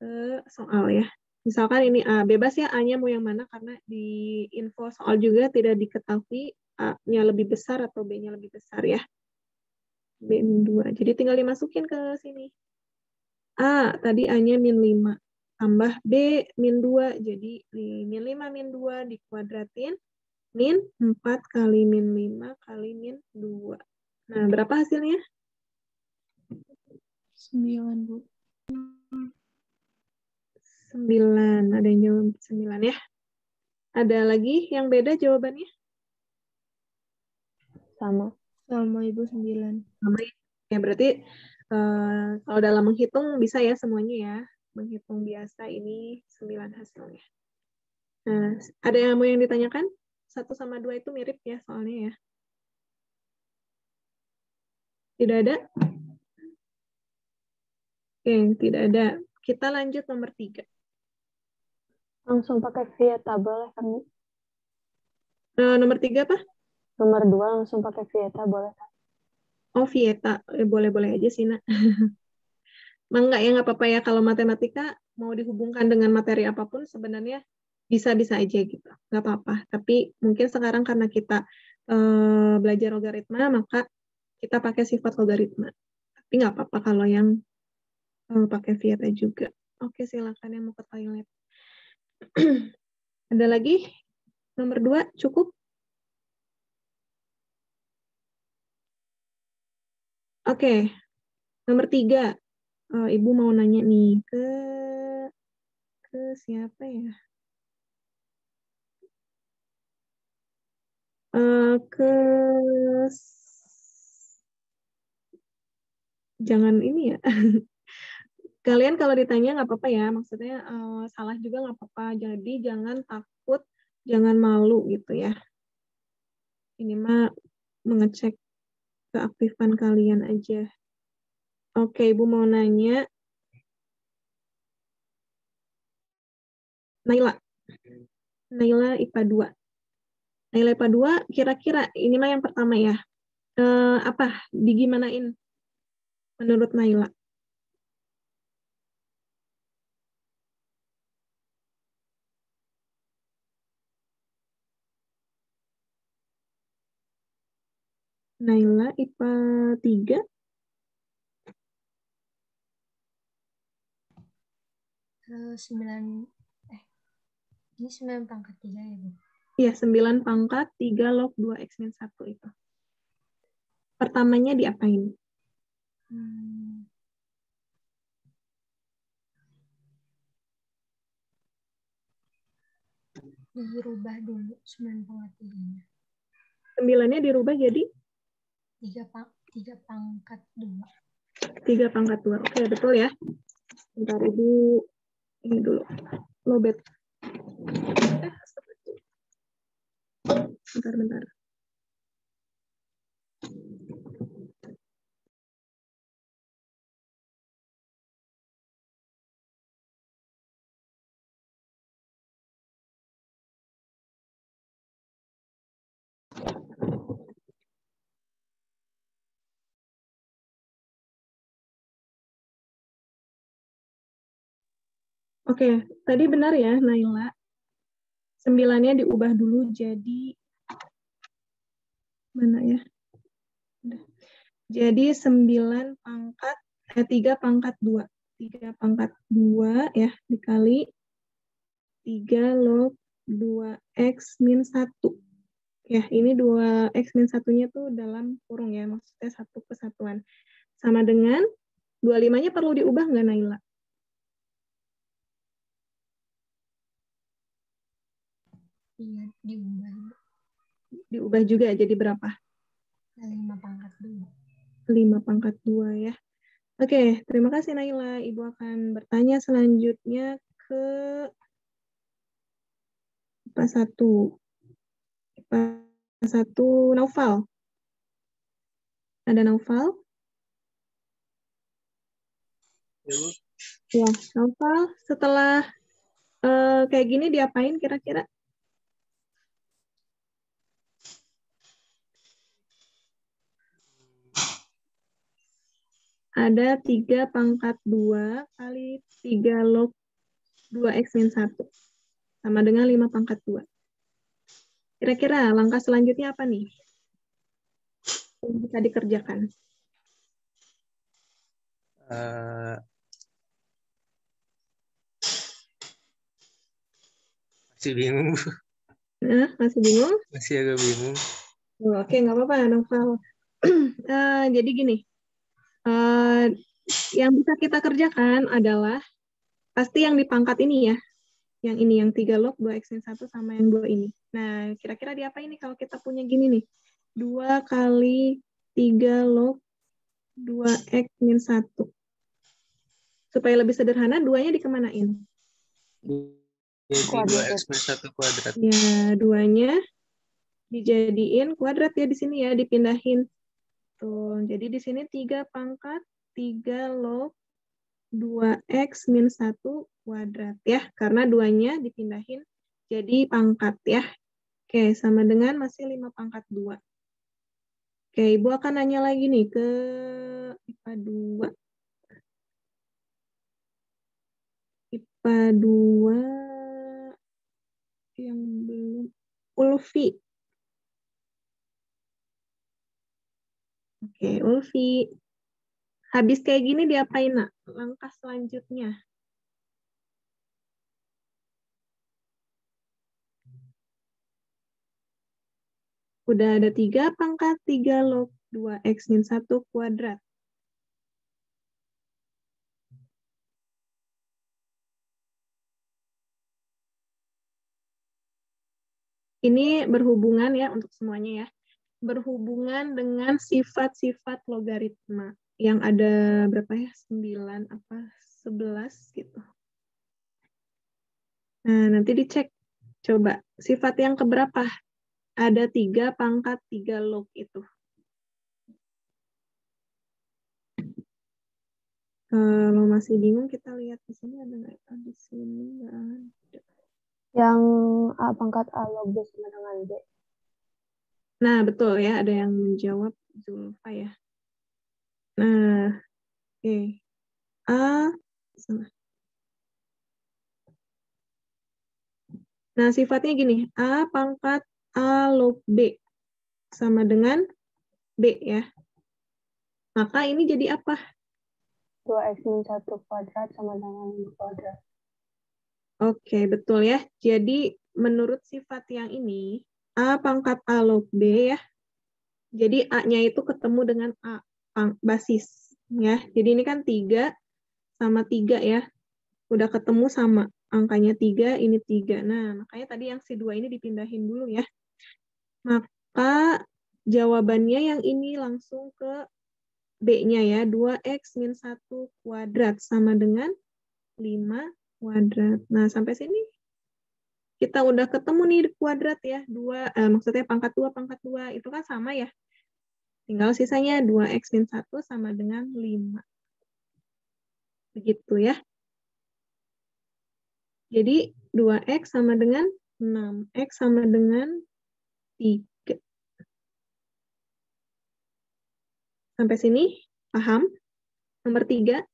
ke soal ya. Misalkan ini A, bebas ya A-nya mau yang mana, karena di info soal juga tidak diketahui A-nya lebih besar atau B-nya lebih besar ya. B min 2. Jadi tinggal dimasukin ke sini. A, tadi A-nya min 5 tambah B min 2, jadi min 5 min 2 dikuadratin, min 4 kali min 5 kali min 2. Nah, berapa hasilnya? 9, Bu. 9. Ada yang jawab 9 ya. Ada lagi yang beda jawabannya? Sama. Sama Ibu 9. Sama ya. Ya, berarti eh, kalau dalam menghitung bisa ya semuanya ya. Menghitung biasa ini 9 hasilnya. Nah, ada yang mau yang ditanyakan? Satu sama dua itu mirip ya soalnya ya. Tidak ada? Oke, tidak ada. Kita lanjut nomor tiga. Langsung pakai via tabel ya kan, Bu? Eh, nomor tiga apa? Nomor dua langsung pakai Vieta boleh kan? Oh, Vieta. Eh, Boleh-boleh aja sih, Nak. Emang enggak ya, nggak apa-apa ya. Kalau matematika mau dihubungkan dengan materi apa pun, sebenarnya bisa-bisa aja gitu. Nggak apa-apa. Tapi mungkin sekarang karena kita eh, belajar logaritma, maka kita pakai sifat logaritma. Tapi nggak apa-apa kalau yang eh, pakai Vieta juga. Oke, silakan yang mau ke toilet. Ada lagi? Nomor dua, cukup? Oke, nomor tiga. Eh, Ibu mau nanya nih ke ke siapa ya? Eh, ke jangan ini ya. Kalian kalau ditanya nggak apa-apa ya, maksudnya eh, salah juga nggak apa-apa. Jadi jangan takut, jangan malu gitu ya. Ini mah mengecek keaktifan kalian aja. Oke, Ibu mau nanya. Naila. Naila IPA 2. Naila IPA 2, kira-kira ini mah yang pertama ya. Eh, apa? Digimanain menurut Naila? Naila IPA 3. Eh, 9 eh ini 9 pangkat 3 ya, Bu. Iya, 9 pangkat 3 log 2 X min 1 itu. Pertamanya diapain? Hmm. Dirubah dulu 9 pangkat 3-nya. 9-nya dirubah jadi 3 pang 3 pangkat 2. 3 pangkat 2. Oke, betul ya. Bentar, Ibu. Ini dulu. Lobet. Bentar, bentar. Oke, tadi benar ya Naila. sembilannya diubah dulu jadi mana ya? Jadi sembilan pangkat eh tiga pangkat dua, tiga pangkat dua ya dikali tiga log dua x min satu. Ya, ini dua x min satunya tuh dalam kurung ya, maksudnya satu kesatuan. Sama dengan dua limanya perlu diubah nggak Naila? Iya, diubah. Diubah juga jadi berapa? Lima pangkat dua. 5 pangkat 2 ya. Oke, terima kasih Naila. Ibu akan bertanya selanjutnya ke IPA 1. IPA 1 Naufal. Ada Naufal? Ya, Naufal setelah uh, kayak gini diapain kira-kira? Ada 3 pangkat 2 kali 3 log 2x min 1. Sama dengan 5 pangkat 2. Kira-kira langkah selanjutnya apa nih? Yang bisa dikerjakan. Uh, masih bingung. Nah, masih bingung? Masih agak bingung. Oh, Oke, okay, nggak apa-apa, Novel. uh, jadi gini, Uh, yang bisa kita kerjakan adalah pasti yang di pangkat ini ya. Yang ini, yang 3 log, 2x min 1 sama yang 2 ini. Nah, kira-kira di apa ini kalau kita punya gini nih. 2 kali 3 log 2x min 1. Supaya lebih sederhana, 2-nya dikemanain? Jadi 2x min 1 kuadrat. Ya, 2-nya dijadiin kuadrat ya di sini ya, dipindahin Tuh, jadi di sini 3 pangkat 3 log 2x min 1 kuadrat ya, karena duanya dipindahin jadi pangkat ya. Oke, sama dengan masih 5 pangkat 2. Oke, Ibu akan nanya lagi nih ke IPA 2. IPA 2 yang belum. Ulfi. Oke, Ulfi. Habis kayak gini diapain, nak? Langkah selanjutnya. Udah ada tiga pangkat tiga log 2x min 1 kuadrat. Ini berhubungan ya untuk semuanya ya berhubungan dengan sifat-sifat logaritma yang ada berapa ya? 9 apa 11 gitu. Nah, nanti dicek coba sifat yang keberapa? Ada tiga pangkat tiga log itu. Kalau masih bingung kita lihat di sini ada nggak? Ah, di sini nggak ada. Yang A pangkat A log B sama dengan B. Nah, betul ya, ada yang menjawab Zulfa ya. Nah, oke. Okay. A, sana. Nah, sifatnya gini, A pangkat A log B sama dengan B ya. Maka ini jadi apa? 2x min 1 kuadrat sama dengan 5 kuadrat. Oke, betul ya. Jadi menurut sifat yang ini, A pangkat A log B ya. Jadi A-nya itu ketemu dengan A basis ya. Jadi ini kan 3 sama 3 ya. Udah ketemu sama angkanya 3, ini 3. Nah, makanya tadi yang si 2 ini dipindahin dulu ya. Maka jawabannya yang ini langsung ke B-nya ya. 2X min 1 kuadrat sama dengan 5 kuadrat. Nah, sampai sini kita udah ketemu nih kuadrat ya, dua eh, maksudnya pangkat dua pangkat dua itu kan sama ya. Tinggal sisanya 2x min 1 sama dengan 5. Begitu ya. Jadi 2x sama dengan 6. X sama dengan 3. Sampai sini paham? Nomor 3.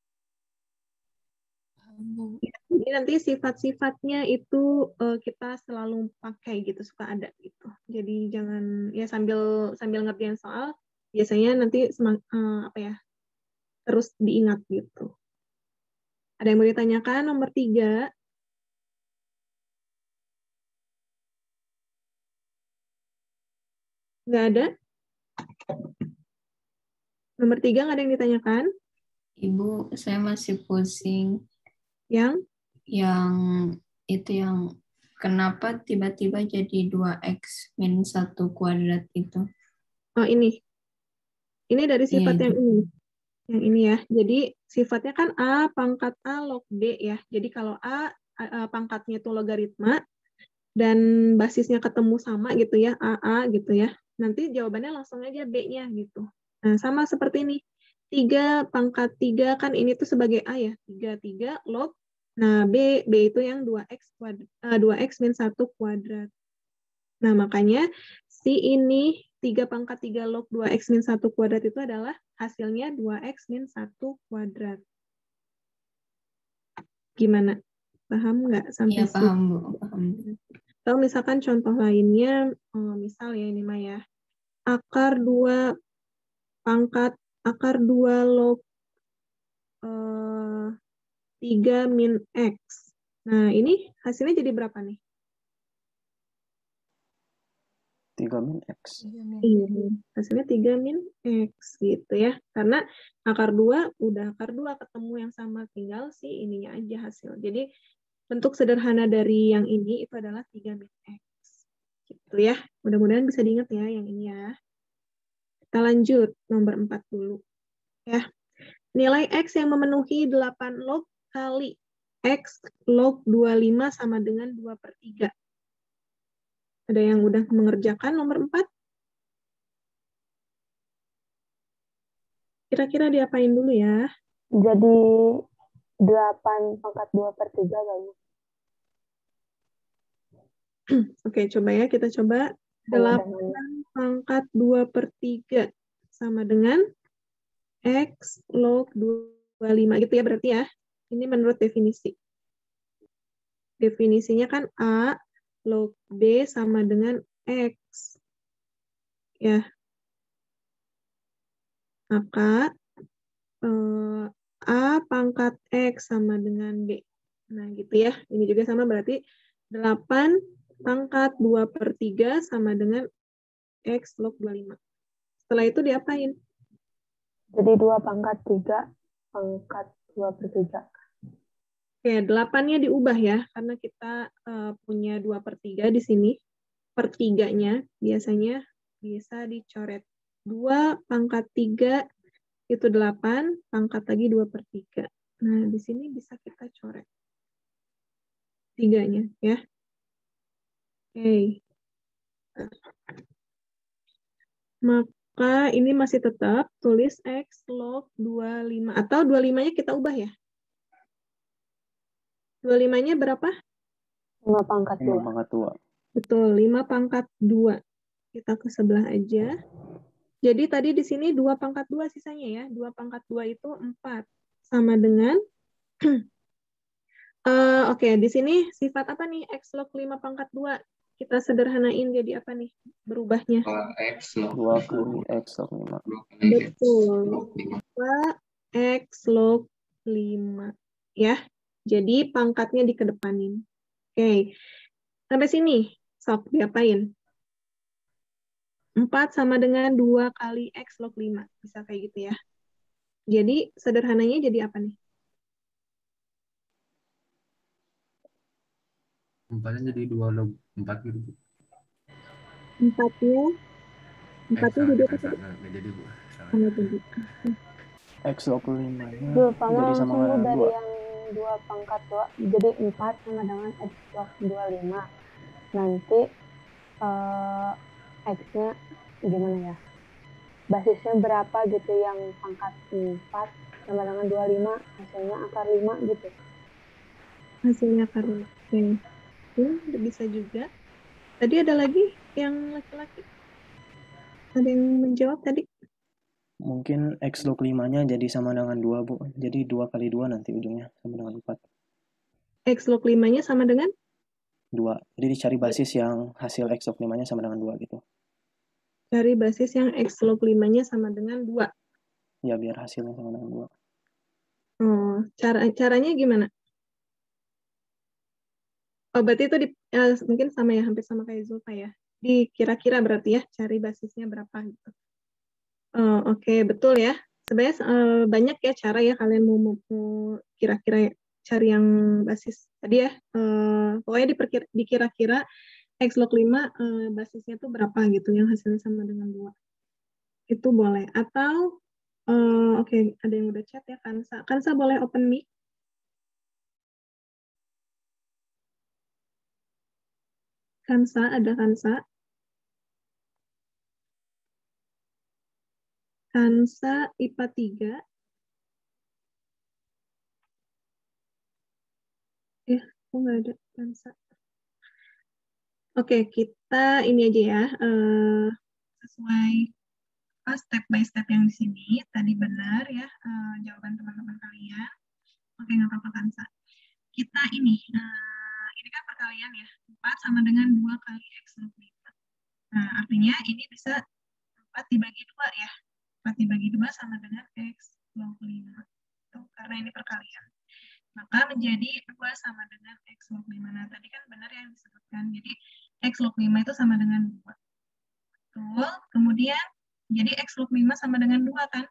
Nanti sifat-sifatnya itu uh, kita selalu pakai gitu, suka ada gitu. Jadi jangan ya sambil sambil ngerjain soal, biasanya nanti semang, uh, apa ya terus diingat gitu. Ada yang mau ditanyakan nomor tiga? Nggak ada? Nomor tiga nggak ada yang ditanyakan? Ibu, saya masih pusing. Yang? Yang itu yang kenapa tiba-tiba jadi 2x min 1 kuadrat itu? Oh, ini. Ini dari sifat Iya, yang ini. Yang ini ya. Jadi sifatnya kan A pangkat A log D ya. Jadi kalau A, A, A pangkatnya itu logaritma dan basisnya ketemu sama gitu ya, AA gitu ya. Nanti jawabannya langsung aja B-nya gitu. Nah, sama seperti ini. 3 pangkat 3 kan ini tuh sebagai A ya. 3 3 log Nah, B B itu yang 2x kuadrat, uh, 2x min 1 kuadrat. Nah, makanya si ini 3 pangkat 3 log 2x min 1 kuadrat itu adalah hasilnya 2x min 1 kuadrat. Gimana? Paham nggak sampai Iya, paham, Bu. Paham. Atau misalkan contoh lainnya, eh, misal ya ini mah ya, akar 2 pangkat akar 2 log eh, 3 min X. Nah, ini hasilnya jadi berapa nih? 3 min X. Iya, hasilnya 3 min X gitu ya. Karena akar 2 udah akar 2 ketemu yang sama, tinggal si ininya aja hasil. Jadi bentuk sederhana dari yang ini itu adalah 3 min X. Gitu ya. Mudah-mudahan bisa diingat ya yang ini ya. Kita lanjut nomor 4 dulu. Ya. Nilai X yang memenuhi 8 log kali X log 25 sama dengan 2 per 3. Ada yang udah mengerjakan nomor 4? Kira-kira diapain dulu ya? Jadi 8 pangkat 2 per 3 kali. Oke, coba ya. Kita coba. Sama 8 pangkat 2 per 3 sama dengan X log 25. Gitu ya berarti ya. Ini menurut definisi. Definisinya kan A log B sama dengan X. Ya. Maka eh, A pangkat X sama dengan B. Nah, gitu ya. Ini juga sama berarti 8 pangkat 2 per 3 sama dengan X log 25. Setelah itu diapain? Jadi 2 pangkat 3 pangkat 2 per 3. Oke, delapannya diubah ya, karena kita uh, punya 2 per 3 di sini. Per 3-nya biasanya bisa dicoret. 2 pangkat 3 itu 8, pangkat lagi 2 per 3. Nah, di sini bisa kita coret. Tiganya ya. Oke. Maka ini masih tetap tulis X log 25. Atau 25-nya kita ubah ya? 25-nya berapa? 5 pangkat 5 2. pangkat 2. Betul, 5 pangkat 2. Kita ke sebelah aja. Jadi tadi di sini 2 pangkat 2 sisanya ya. 2 pangkat 2 itu 4. Sama dengan, uh, oke, okay, di sini sifat apa nih? X log 5 pangkat 2. Kita sederhanain jadi apa nih berubahnya? 2x log 2 kali X log 5. 2 kali x Betul. log 5. 2 X log 5. Ya, jadi pangkatnya dikedepanin. Oke, okay. sampai sini. Sok, diapain? 4 sama dengan 2 kali X log 5. Bisa kayak gitu ya. Jadi, sederhananya jadi apa nih? Empatnya jadi 2 log 4 gitu. Empatnya, empatnya eh, jadi apa? nggak jadi bu. Salah. X log 5 nya Dulu sama jadi sama dengan dari 2. yang 2 pangkat 2. Jadi 4 sama dengan X log 25. Nanti uh, X-nya gimana ya? Basisnya berapa gitu yang pangkat 4 sama dengan 25. Hasilnya akar 5 gitu. Hasilnya karena. Oke. Hmm, bisa juga. Tadi ada lagi yang laki-laki? Ada yang menjawab tadi? Mungkin X log 5 nya jadi sama dengan 2 Bu. Jadi 2 kali 2 nanti ujungnya sama dengan 4. X log 5-nya sama dengan dua. Jadi dicari basis yang hasil X log 5-nya sama dengan dua gitu. cari basis yang X log 5-nya sama dengan 2. Ya biar hasilnya sama dengan dua. Oh, cara caranya gimana? Oh, berarti itu di, eh, mungkin sama ya, hampir sama kayak Zulfa ya. Di kira-kira berarti ya, cari basisnya berapa gitu. Oh, Oke, betul ya. Sebenarnya eh, banyak ya cara ya kalian mau, kira-kira cari yang basis tadi ya. Eh, pokoknya dikira-kira X log 5 eh, basisnya tuh berapa gitu yang hasilnya sama dengan 2. Itu boleh. Atau oke, ada yang udah chat ya Kansa. Kansa boleh open mic? Kansa, ada Kansa. Kansa IPA 3. Ya, kok nggak ada Kansa. Oke, kita ini aja ya. eh, sesuai apa, step by step yang di sini. Tadi benar ya eh, jawaban teman-teman kalian. Oke, nggak apa-apa Kansa. Kita ini, eh, ini kan perkalian ya. 4 sama dengan 2 kali X log 5. Nah, artinya ini bisa 4 dibagi 2 ya. 4 dibagi 2 sama dengan X log 5. Tuh, karena ini perkalian. Maka menjadi 2 sama dengan X log 5. Nah, tadi kan benar yang disebutkan. Jadi, X log 5 itu sama dengan 2. Betul. Kemudian, jadi X log 5 sama dengan 2 kan?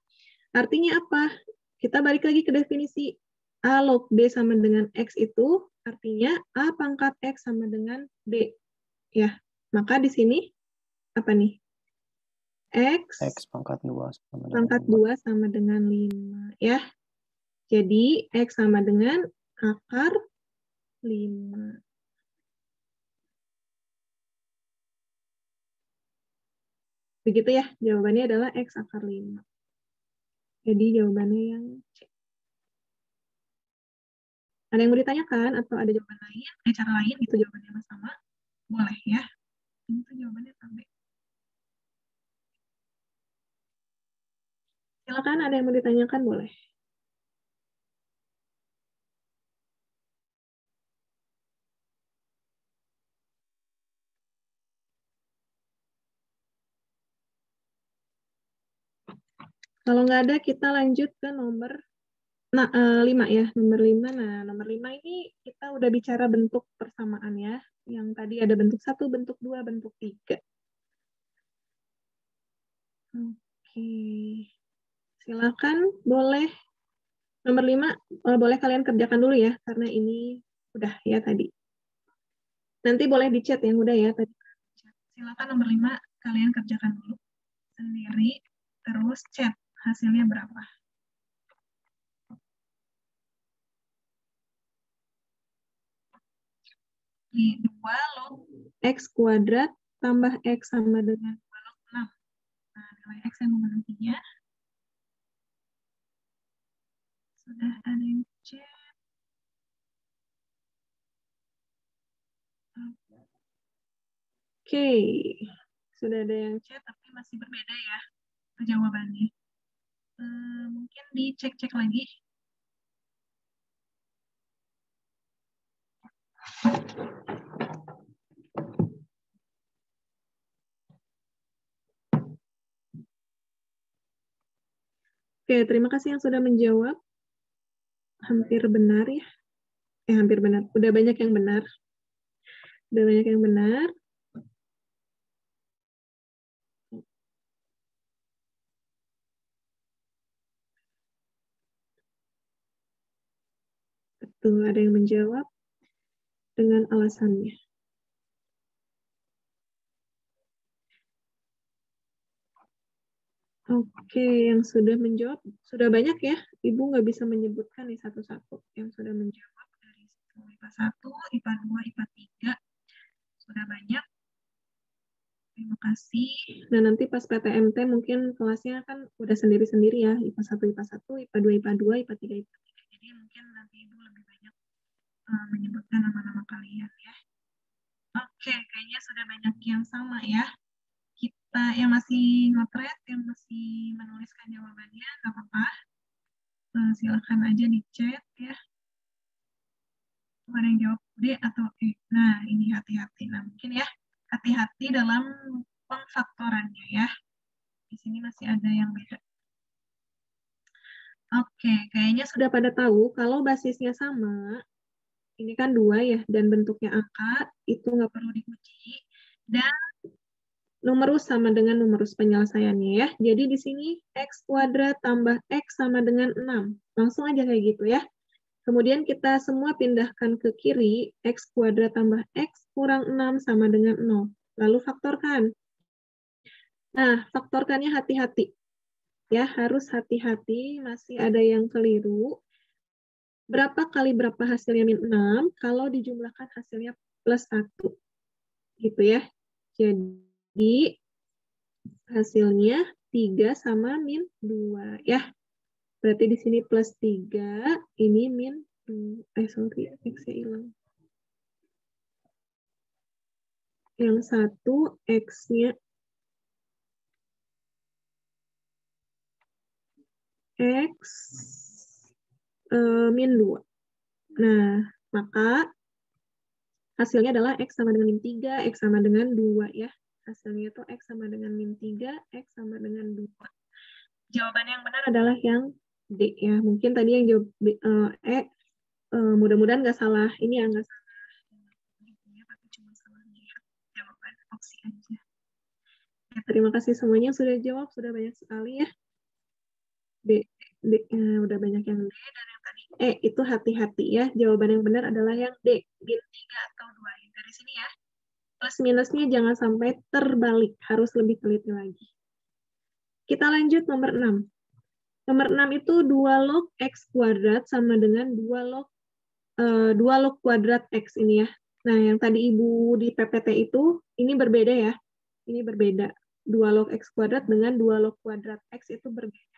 Artinya apa? Kita balik lagi ke definisi. A log B sama dengan X itu artinya A pangkat X sama dengan B. Ya, maka di sini apa nih? X, X pangkat dua sama dengan pangkat lima. 2 sama dengan 5. Ya, jadi X sama dengan akar 5. Begitu ya, jawabannya adalah X akar 5. Jadi jawabannya yang C. Ada yang mau ditanyakan atau ada jawaban lain, eh, cara lain gitu jawabannya mas sama? Boleh ya. Ini tuh jawabannya sampai. Silakan ada yang mau ditanyakan boleh. Kalau nggak ada, kita lanjut ke nomor nah, eh, lima ya. Nomor lima. Nah, nomor lima ini kita udah bicara bentuk persamaan ya. Yang tadi ada bentuk satu, bentuk dua, bentuk tiga. Oke. Silakan, boleh. Nomor lima, eh, boleh kalian kerjakan dulu ya, karena ini udah ya tadi. Nanti boleh di chat yang udah ya tadi. Silakan nomor lima, kalian kerjakan dulu sendiri, terus chat hasilnya berapa. Di 2 log X kuadrat tambah X sama dengan 2 log 6. Nah, nilai X yang memenuhinya. Sudah ada yang chat. Oke, sudah ada yang chat tapi masih berbeda ya jawabannya. Eh, mungkin dicek-cek lagi. Oke, terima kasih yang sudah menjawab. Hampir benar ya. Eh, hampir benar. Udah banyak yang benar. Udah banyak yang benar. Betul, ada yang menjawab dengan alasannya. Oke, yang sudah menjawab sudah banyak ya. Ibu nggak bisa menyebutkan nih satu-satu yang sudah menjawab dari IPA 1, IPA 2, IPA 3. Sudah banyak. Terima kasih. Nah, nanti pas PTMT mungkin kelasnya kan udah sendiri-sendiri ya. IPA 1, IPA 1, IPA 2, IPA 2, IPA 3, IPA 3. Jadi mungkin nanti Ibu lebih banyak uh, menyebutkan nama-nama kalian ya. Oke, kayaknya sudah banyak yang sama ya kita yang masih ngotret, yang masih menuliskan jawabannya, nggak apa-apa. Uh, silakan aja di chat ya. Ada yang jawab D atau E. Nah, ini hati-hati. Nah, mungkin ya, hati-hati dalam pengfaktorannya ya. Di sini masih ada yang beda. Oke, kayaknya sudah pada tahu kalau basisnya sama, ini kan dua ya, dan bentuknya angka, itu nggak perlu diuji. Dan numerus sama dengan numerus penyelesaiannya ya. Jadi di sini x kuadrat tambah x sama dengan 6. Langsung aja kayak gitu ya. Kemudian kita semua pindahkan ke kiri, x kuadrat tambah x kurang 6 sama dengan 0. Lalu faktorkan. Nah, faktorkannya hati-hati. Ya, harus hati-hati, masih ada yang keliru. Berapa kali berapa hasilnya min 6 kalau dijumlahkan hasilnya plus 1. Gitu ya. Jadi, hasilnya 3 sama min 2 ya. Berarti di sini plus 3, ini min 2. Eh, sorry, X-nya hilang. Yang satu, X-nya X eh, min 2. Nah, maka hasilnya adalah X sama dengan min 3, X sama dengan 2 ya. Hasilnya itu X sama dengan min 3, X sama dengan 2. Jawaban yang benar adalah yang D ya. Mungkin tadi yang jawab uh, E uh, mudah-mudahan nggak salah. Ini ya nggak salah. Tapi cuma salah jawaban opsi aja. Ya, terima kasih semuanya sudah jawab. Sudah banyak sekali ya. D, D uh, udah banyak yang D dan yang tadi E itu hati-hati ya. Jawaban yang benar adalah yang D. Bin 3 atau 2. Dari sini ya. Plus minusnya jangan sampai terbalik. Harus lebih teliti lagi. Kita lanjut nomor 6. Nomor 6 itu 2 log X kuadrat sama dengan 2 log uh, 2 log kuadrat X ini ya. Nah, yang tadi Ibu di PPT itu, ini berbeda ya. Ini berbeda. 2 log X kuadrat dengan 2 log kuadrat X itu berbeda.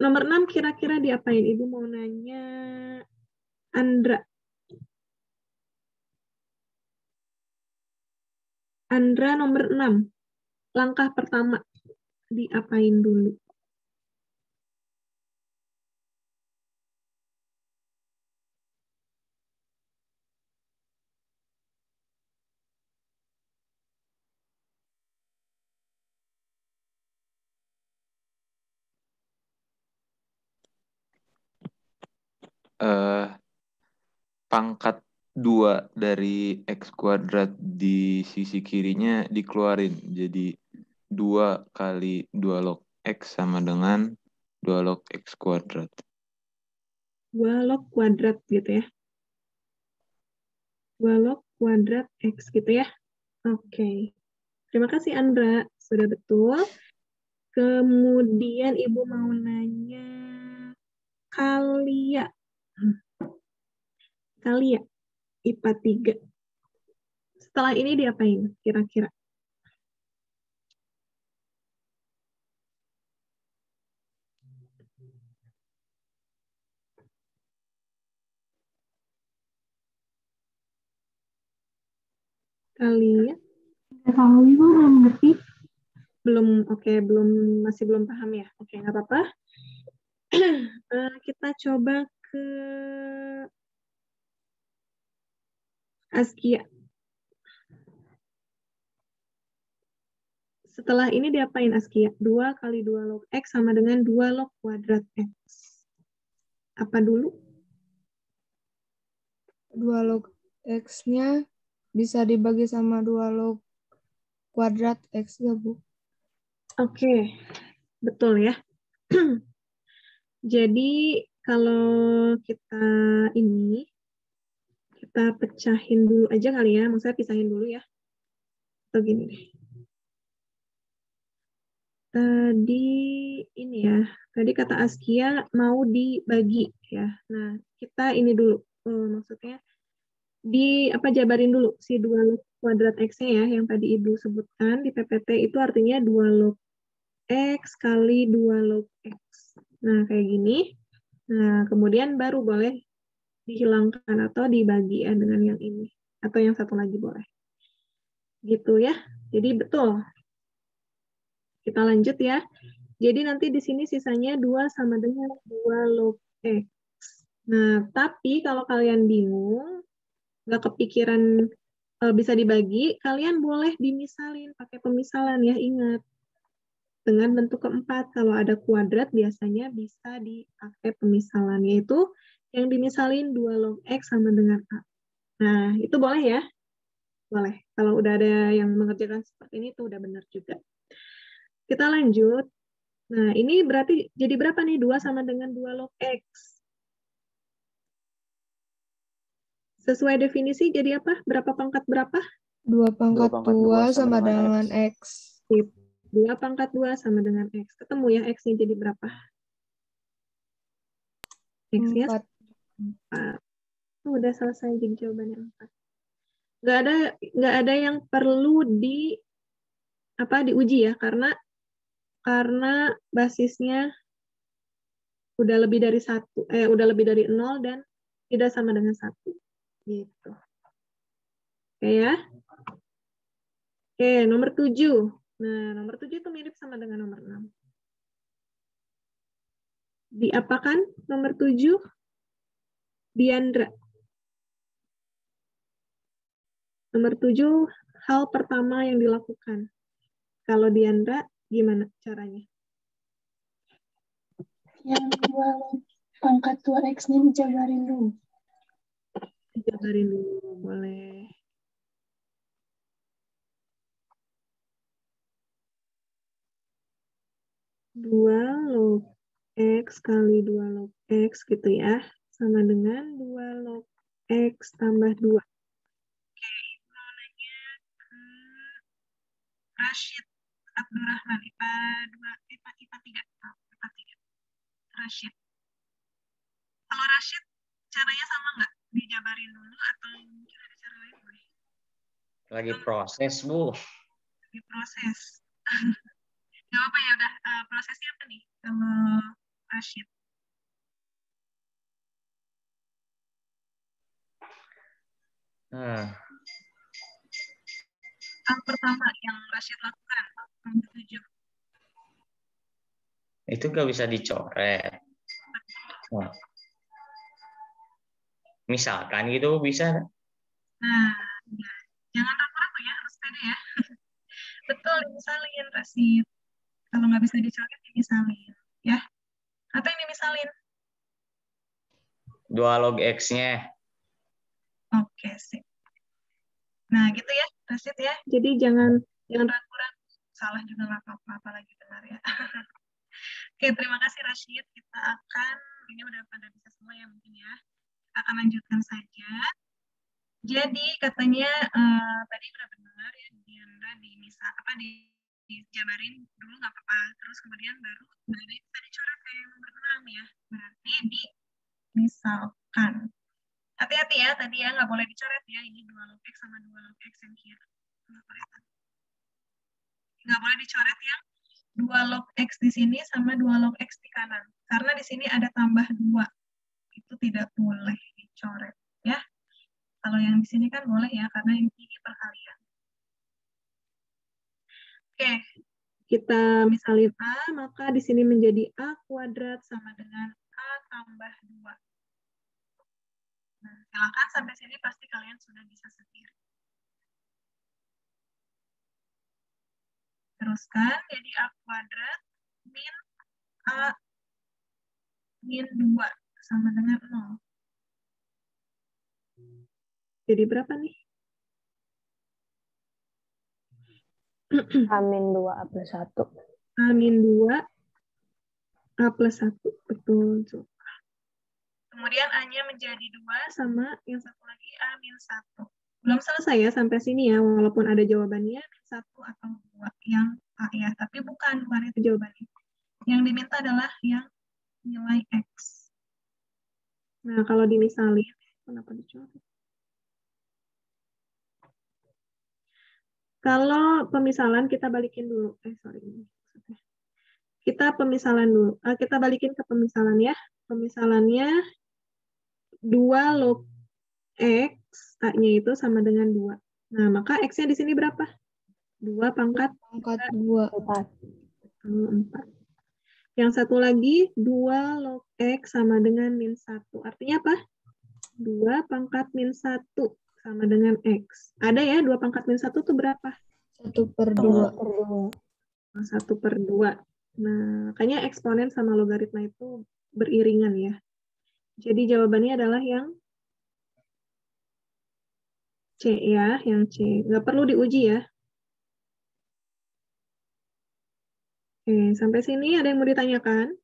Nomor 6 kira-kira diapain? Ibu mau nanya Andra. Andra nomor 6. Langkah pertama diapain dulu? uh, pangkat 2 dari X kuadrat di sisi kirinya dikeluarin. Jadi 2 kali 2 log X sama dengan 2 log X kuadrat. 2 log kuadrat gitu ya. 2 log kuadrat X gitu ya. Oke. Okay. Terima kasih Andra. Sudah betul. Kemudian Ibu mau nanya Kalia. Kalia. IPA 3. Setelah ini diapain kira-kira? Kalian? Ibu belum ngerti. Belum, oke, okay, belum masih belum paham ya. Oke, okay, nggak apa-apa. uh, kita coba ke Askia. Setelah ini diapain Askia? 2 kali 2 log X sama dengan 2 log kuadrat X. Apa dulu? 2 log X-nya bisa dibagi sama 2 log kuadrat X ya, Bu? Oke, betul ya. Jadi kalau kita ini kita pecahin dulu aja kali ya, maksudnya pisahin dulu ya. Atau gini deh. Tadi ini ya, tadi kata Askia mau dibagi ya. Nah, kita ini dulu, oh, maksudnya di apa jabarin dulu si dua log kuadrat x-nya ya yang tadi ibu sebutkan di PPT itu artinya dua log x kali dua log x. Nah kayak gini. Nah kemudian baru boleh dihilangkan atau dibagi dengan yang ini atau yang satu lagi boleh. Gitu ya. Jadi betul. Kita lanjut ya. Jadi nanti di sini sisanya 2 sama dengan 2 log X. Nah, tapi kalau kalian bingung, nggak kepikiran eh, bisa dibagi, kalian boleh dimisalin pakai pemisalan ya, ingat. Dengan bentuk keempat, kalau ada kuadrat biasanya bisa dipakai pemisalan, yaitu yang dimisalin 2 log X sama dengan A. Nah, itu boleh ya? Boleh. Kalau udah ada yang mengerjakan seperti ini, itu udah benar juga. Kita lanjut. Nah, ini berarti jadi berapa nih? 2 sama dengan 2 log X. Sesuai definisi jadi apa? Berapa pangkat berapa? 2 pangkat pangkat 2 dua sama sama dengan X. Sip. 2 pangkat 2 sama dengan X. Ketemu ya X-nya jadi berapa? X-nya 4. 4. Oh, udah selesai jadi jawabannya 4. Nggak ada nggak ada yang perlu di apa diuji ya karena karena basisnya udah lebih dari satu eh udah lebih dari nol dan tidak sama dengan satu gitu oke ya oke nomor tujuh nah nomor tujuh itu mirip sama dengan nomor enam diapakan nomor tujuh Diandra nomor tujuh hal pertama yang dilakukan kalau Diandra gimana caranya Yang dua pangkat 2X-nya dijabarin dulu. Jabarin dulu, boleh. Dua log X kali dua log X gitu ya. Sama dengan dua log X tambah dua. Oke, ibu mau nanya ke Rashid Abdurrahman, IPA 2, IPA, IPA 3. IPA 3. Rashid. Kalau Rashid, caranya sama nggak? Dijabarin dulu atau mungkin ada cara lain boleh? Lagi proses, Bu. Di proses. Gak apa ya udah. Eh, prosesnya apa nih? Kalau Rashid. Nah, Hal pertama yang Rashid lakukan, nomor tujuh. itu nggak bisa dicoret. Nah. Misalkan gitu bisa. Nah, ya. jangan ragu-ragu ya, harus pede ya. Betul, dimisalin Rashid. Kalau nggak bisa dicoret, dimisalin. Ya. Apa yang dimisalin? Dua log X-nya. Oke, sip. Nah, gitu ya, Rashid ya. Jadi jangan jangan ragu-ragu. Salah juga nggak apa-apa, apalagi benar ya. Oke, terima kasih Rashid. Kita akan, ini udah pada bisa semua ya mungkin ya. Kita akan lanjutkan saja. Jadi katanya eh, tadi udah benar ya Diandra di misal apa di dijabarin dulu nggak apa-apa. Terus kemudian baru baru bisa dicoret kayak yang enam ya. Berarti di misalkan. Hati-hati ya tadi ya nggak boleh dicoret ya. Ini dua log x sama dua log x yang kiri. Nggak boleh dicoret yang dua log x di sini sama dua log x di kanan. Karena di sini ada tambah dua. Itu tidak boleh dicoret ya. Kalau yang di sini kan boleh ya karena yang ini perkalian. Oke, kita misalin A, maka di sini menjadi A kuadrat sama dengan A tambah 2. Nah, silakan sampai sini pasti kalian sudah bisa sendiri. Teruskan, jadi A kuadrat min A min 2 sama dengan 0. Jadi berapa nih? Amin 2 A plus 1. Amin 2 A plus 1. Betul. Coba. Kemudian A-nya menjadi 2 sama yang satu lagi A min 1. Belum selesai ya sampai sini ya, walaupun ada jawabannya min 1 atau 2 yang A ya. Tapi bukan, bukan itu jawabannya. Yang diminta adalah yang nilai X. Nah, kalau dimisalin, kenapa dicoret? Kalau pemisalan kita balikin dulu. Eh, sorry. Kita pemisalan dulu. Ah, kita balikin ke pemisalan ya. Pemisalannya 2 log X, A-nya itu sama dengan 2. Nah, maka X-nya di sini berapa? 2 pangkat? Pangkat 2. 4. 4. Yang satu lagi, 2 log X sama dengan min 1. Artinya apa? 2 pangkat min 1 sama dengan X. Ada ya, 2 pangkat min 1 itu berapa? 1 per Sama. 2. 1 per 2. Nah, makanya eksponen sama logaritma itu beriringan ya. Jadi jawabannya adalah yang C ya, yang C. Nggak perlu diuji ya. Oke, sampai sini ada yang mau ditanyakan?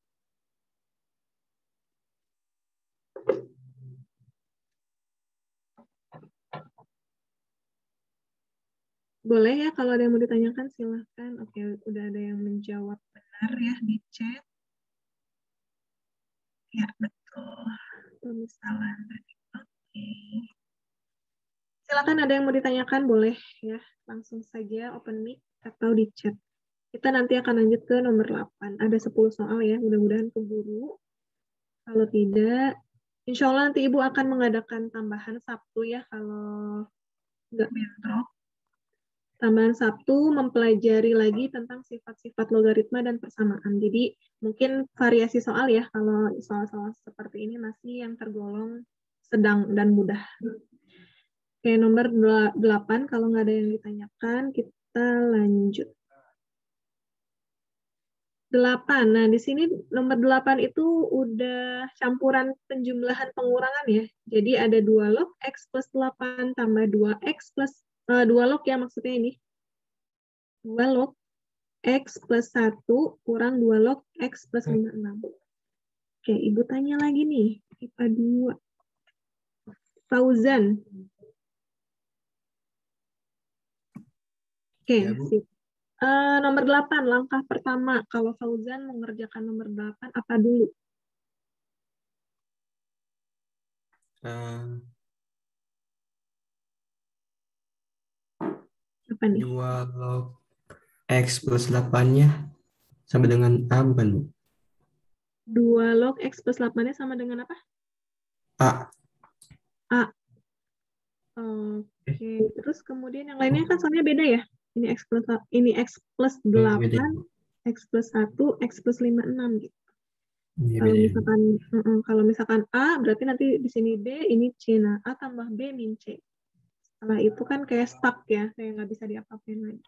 Boleh ya, kalau ada yang mau ditanyakan silahkan. Oke, udah ada yang menjawab benar ya di chat. Ya, betul. Pemisalan tadi. Oke. Silakan ada yang mau ditanyakan, boleh ya. Langsung saja open mic atau di chat. Kita nanti akan lanjut ke nomor 8. Ada 10 soal ya, mudah-mudahan keburu. Kalau tidak, insya Allah nanti Ibu akan mengadakan tambahan Sabtu ya, kalau nggak bentrok. Tambahan Sabtu mempelajari lagi tentang sifat-sifat logaritma dan persamaan. Jadi mungkin variasi soal ya, kalau soal-soal seperti ini masih yang tergolong sedang dan mudah. Oke, nomor 8, kalau nggak ada yang ditanyakan, kita lanjut. 8. Nah, di sini nomor 8 itu udah campuran penjumlahan pengurangan ya. Jadi ada 2 log X plus 8 tambah 2X plus, uh, 2 log ya maksudnya ini. 2 log X plus 1 kurang 2 log X plus 56. Oke, Ibu tanya lagi nih, IPA 2. Fauzan. Oke, Ya, sip. Eh, nomor 8, langkah pertama. Kalau Fauzan mengerjakan nomor 8, apa dulu? Eh, Apa nih? 2 log X plus 8-nya sama dengan apa, Bu? 2 log X plus 8-nya sama dengan apa? A. A. Oke, terus kemudian yang lainnya kan soalnya beda ya? Ini X plus, ini X plus 8, beda. X plus 1, X plus 56 gitu. Iya, Kalau ya. misalkan mm-mm, kalau misalkan A berarti nanti di sini B ini C. Nah, A tambah B min C. Setelah itu kan kayak stuck ya, kayak nggak bisa diapa-apain lagi.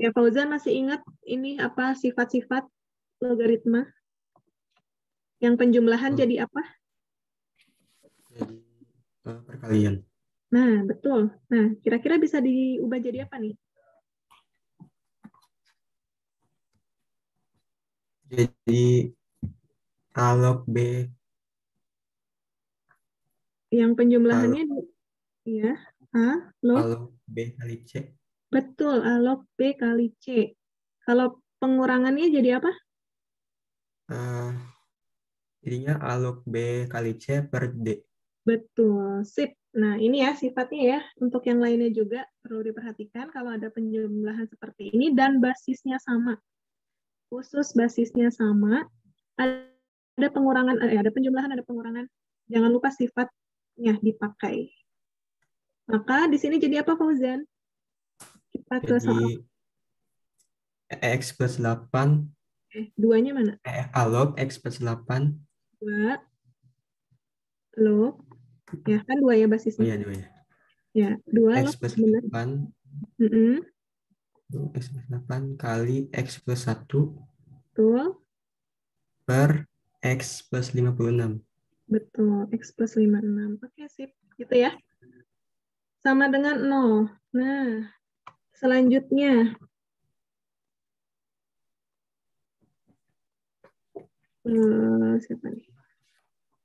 Ya Fauzan masih ingat ini apa sifat-sifat logaritma? Yang penjumlahan Oh. jadi apa? Jadi eh, perkalian. Nah, betul. Nah, kira-kira bisa diubah jadi apa nih? Jadi A log B Yang penjumlahannya ya, A A log log B kali C. betul A log B kali C. Kalau pengurangannya jadi apa? Eh, jadinya A log B kali C per D. Betul, sip. Nah, ini ya sifatnya ya. Untuk yang lainnya juga perlu diperhatikan kalau ada penjumlahan seperti ini dan basisnya sama. Khusus basisnya sama, ada pengurangan, eh, ada penjumlahan, ada pengurangan. Jangan lupa sifatnya dipakai. Maka di sini jadi apa, Fauzan? Kita ke soal Jadi X plus 8, eh, duanya mana? eh, A log X plus 8. Dua. Log. Ya, kan dua ya Oh basisnya. iya, dua ya. Ya, dua log. X plus Benar. 8 Mm-mm, X plus 8 kali X plus 1 Betul. per X plus 56. Betul, X plus 56. Oke, sip. Gitu ya. Sama dengan 0. Nah, selanjutnya. Eh, siapa nih?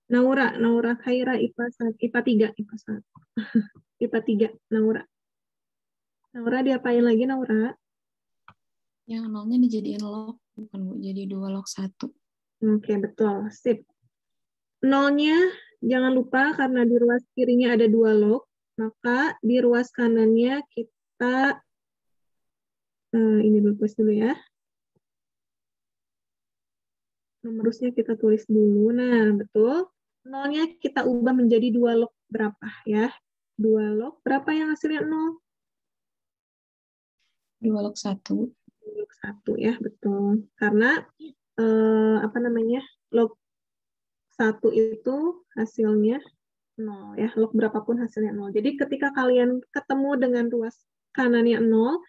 Naura, Naura Khaira IPA 1, IPA 3, IPA 1. IPA 3, Naura. Naura diapain lagi, Naura? Yang nolnya dijadiin log, bukan Bu, jadi 2 log 1. Oke, betul. Sip. Nolnya jangan lupa karena di ruas kirinya ada dua log, maka di ruas kanannya kita eh, ini dulu tulis dulu ya. Nomorusnya kita tulis dulu. Nah, betul. Nolnya kita ubah menjadi dua log berapa ya? Dua log berapa yang hasilnya nol? 2 log 1. log satu ya, betul. Karena eh, apa namanya? log satu itu hasilnya nol ya, log berapapun hasilnya nol. Jadi ketika kalian ketemu dengan ruas kanannya nol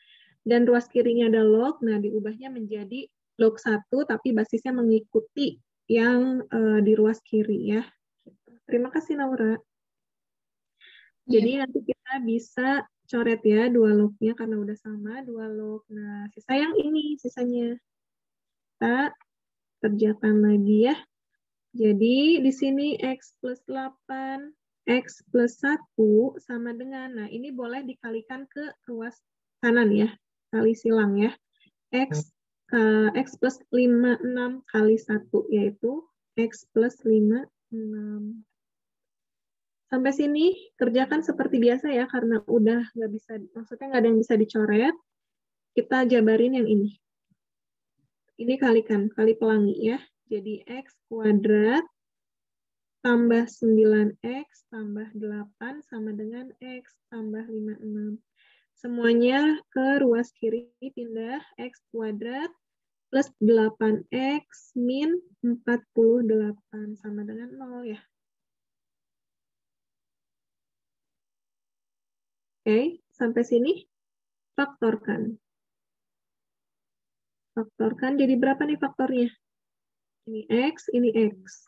dan ruas kirinya ada log, nah diubahnya menjadi log satu tapi basisnya mengikuti yang eh, di ruas kiri ya. Terima kasih Naura. Jadi nanti kita bisa coret ya dua lognya karena udah sama dua log. Nah, sisa yang ini sisanya. Kita kerjakan lagi ya. Jadi di sini X plus 8, X plus 1 sama dengan, nah ini boleh dikalikan ke ruas kanan ya, kali silang ya. X, uh, X plus 5, 6 kali 1, yaitu X plus 5, 6. Sampai sini kerjakan seperti biasa ya, karena udah nggak bisa, maksudnya nggak ada yang bisa dicoret. Kita jabarin yang ini. Ini kalikan, kali pelangi ya. Jadi X kuadrat tambah 9X tambah 8 sama dengan X tambah 56. Semuanya ke ruas kiri pindah X kuadrat plus 8X min 48 sama dengan 0 ya. Oke, sampai sini faktorkan. Faktorkan jadi berapa nih faktornya? Ini X, ini X.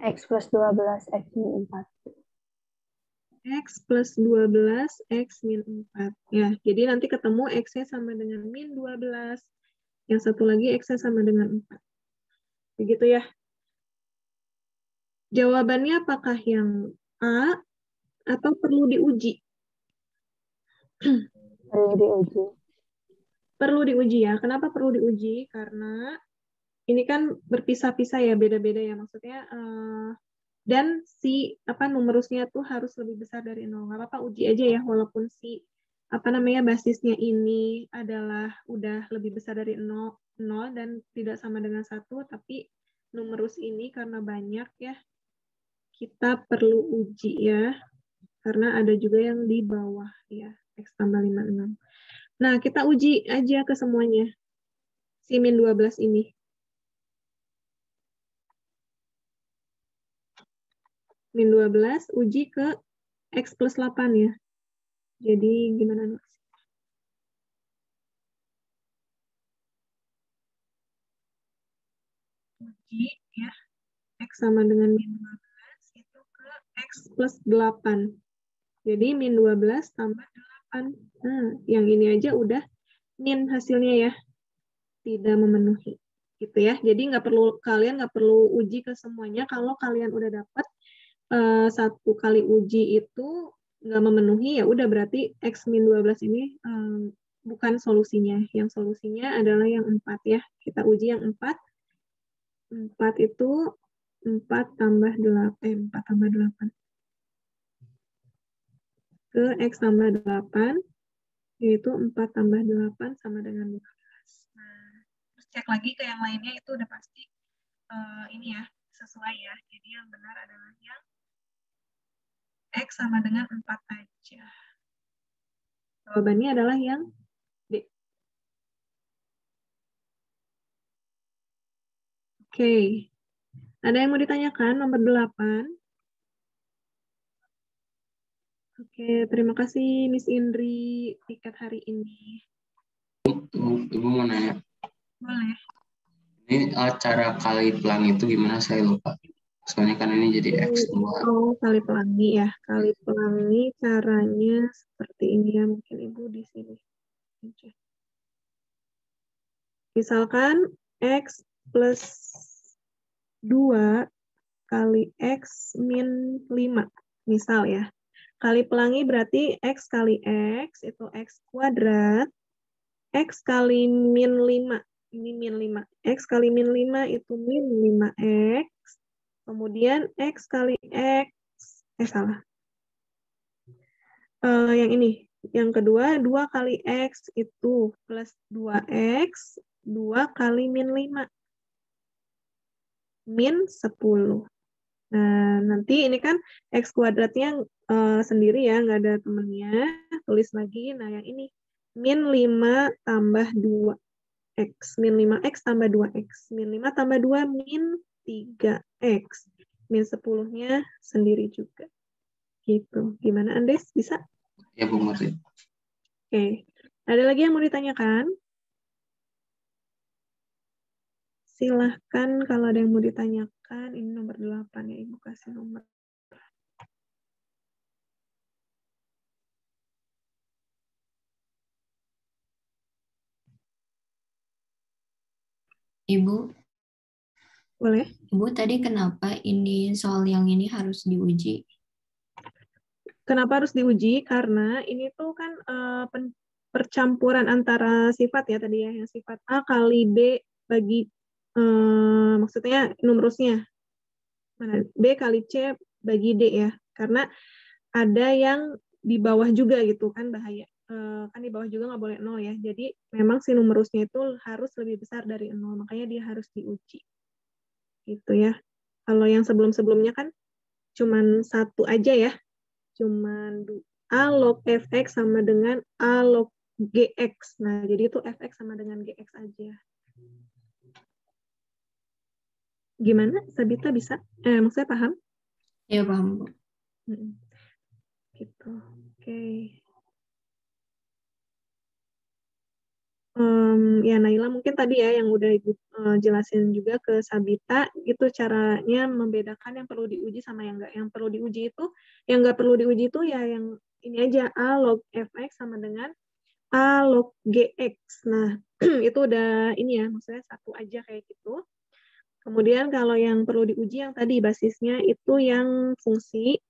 X plus 12, X min 4. X plus 12, X min 4. Ya, jadi nanti ketemu X-nya sama dengan min 12. Yang satu lagi X-nya sama dengan 4. Begitu ya. Jawabannya apakah yang A atau perlu diuji? Perlu diuji. Perlu diuji ya. Kenapa perlu diuji? Karena ini kan berpisah-pisah ya, beda-beda ya maksudnya. Uh, dan si apa numerusnya tuh harus lebih besar dari nol. Nggak apa-apa uji aja ya, walaupun si apa namanya basisnya ini adalah udah lebih besar dari nol, nol dan tidak sama dengan satu, tapi numerus ini karena banyak ya, kita perlu uji ya, karena ada juga yang di bawah ya, x tambah 56. Nah, kita uji aja ke semuanya. Si min 12 ini. Min 12 uji ke X plus 8 ya. Jadi gimana Nur? Uji ya. X sama dengan min 12 itu ke X plus 8. Jadi min 12 tambah 8. Nah, yang ini aja udah min hasilnya ya. Tidak memenuhi. Gitu ya. Jadi nggak perlu kalian nggak perlu uji ke semuanya kalau kalian udah dapat uh, satu kali uji itu nggak memenuhi ya udah berarti x min 12 ini um, bukan solusinya. Yang solusinya adalah yang 4 ya. Kita uji yang 4. 4 itu 4 tambah 8, eh, 4 tambah 8. Ke X tambah 8, yaitu 4 tambah 8 sama dengan 12. Nah, terus cek lagi ke yang lainnya itu udah pasti ini ya, sesuai ya. Jadi yang benar adalah yang X sama dengan 4 aja. Jawabannya adalah yang D. Oke. Ada yang mau ditanyakan? Nomor 8. Oke, terima kasih Miss Indri tiket hari ini. Ibu, Ibu mau nanya. Boleh. Ini cara kali pelang itu gimana saya lupa. Soalnya kan ini jadi X2. Oh, kali pelangi ya. Kali pelangi caranya seperti ini ya. Mungkin Ibu di sini. Misalkan X plus 2 kali X min 5. Misal ya. Kali pelangi berarti X kali X itu X kuadrat. X kali min 5. Ini min 5. X kali min 5 itu min 5X. Kemudian X kali X. Eh, salah. Uh, yang ini. Yang kedua, 2 kali X itu plus 2X. 2 kali min 5. Min 10. Nah, nanti ini kan X kuadratnya uh, sendiri ya, nggak ada temennya. Tulis lagi, nah yang ini min 5 tambah 2x. Min 5x tambah 2x. Min 5 tambah 2 min 3x. Min 10-nya sendiri juga. Gitu. Gimana Andes? Bisa? Ya, Bu Murti. Oke. Ada lagi yang mau ditanyakan? Silahkan kalau ada yang mau ditanyakan. Ini nomor 8 ya, Ibu kasih nomor. Ibu, Boleh? Ibu tadi kenapa ini soal yang ini harus diuji? Kenapa harus diuji? Karena ini tuh kan eh, pen- percampuran antara sifat ya tadi ya, yang sifat A kali B bagi eh, maksudnya numerusnya. Mana? B kali C bagi D ya. Karena ada yang di bawah juga gitu kan bahaya. Eh, kan di bawah juga nggak boleh nol ya. Jadi memang si numerusnya itu harus lebih besar dari nol. Makanya dia harus diuji. Gitu ya. Kalau yang sebelum-sebelumnya kan cuman satu aja ya. Cuman A log fx sama dengan A log gx. Nah, jadi itu fx sama dengan gx aja. Gimana? Sabita bisa? Eh, maksudnya paham? Ya paham. Gitu. Oke. Em, ya Naila mungkin tadi ya yang udah ibu eh, jelasin juga ke Sabita itu caranya membedakan yang perlu diuji sama yang enggak. Yang perlu diuji itu, yang enggak perlu diuji itu ya yang ini aja A log fx sama dengan A log gx. Nah itu udah ini ya maksudnya satu aja kayak gitu. Kemudian kalau yang perlu diuji yang tadi basisnya itu yang fungsi,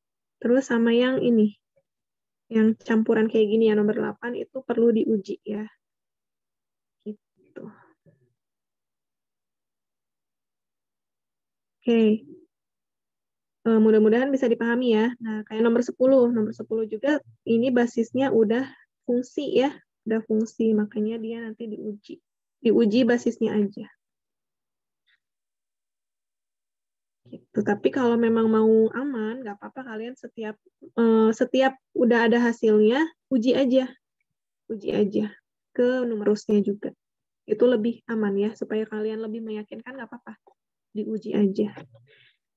terus sama yang ini, yang campuran kayak gini ya nomor 8 itu perlu diuji ya. Gitu. Oke. Eh, mudah-mudahan bisa dipahami ya. Nah, kayak nomor 10. Nomor 10 juga ini basisnya udah fungsi ya. Udah fungsi, makanya dia nanti diuji. Diuji basisnya aja. Gitu. Tapi kalau memang mau aman, nggak apa-apa kalian setiap eh, setiap udah ada hasilnya, uji aja. Uji aja ke numerusnya juga. Itu lebih aman ya, supaya kalian lebih meyakinkan nggak apa-apa. Diuji aja.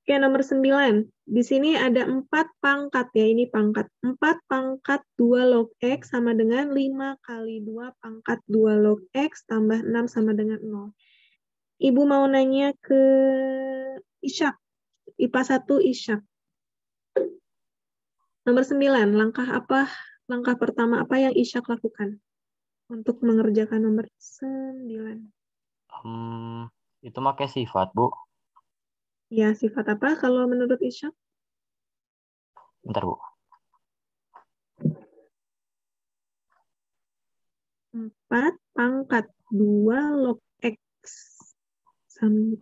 Oke, nomor 9. Di sini ada 4 pangkat ya, ini pangkat. 4 pangkat 2 log X sama dengan 5 kali 2 pangkat 2 log X tambah 6 sama dengan 0. Ibu mau nanya ke Ishak. IPA 1 Ishak. Nomor 9, langkah apa? Langkah pertama apa yang Ishak lakukan untuk mengerjakan nomor 9? Hmm, itu pakai sifat, Bu. Ya, sifat apa kalau menurut Ishak? Bentar, Bu. 4 pangkat 2 log X.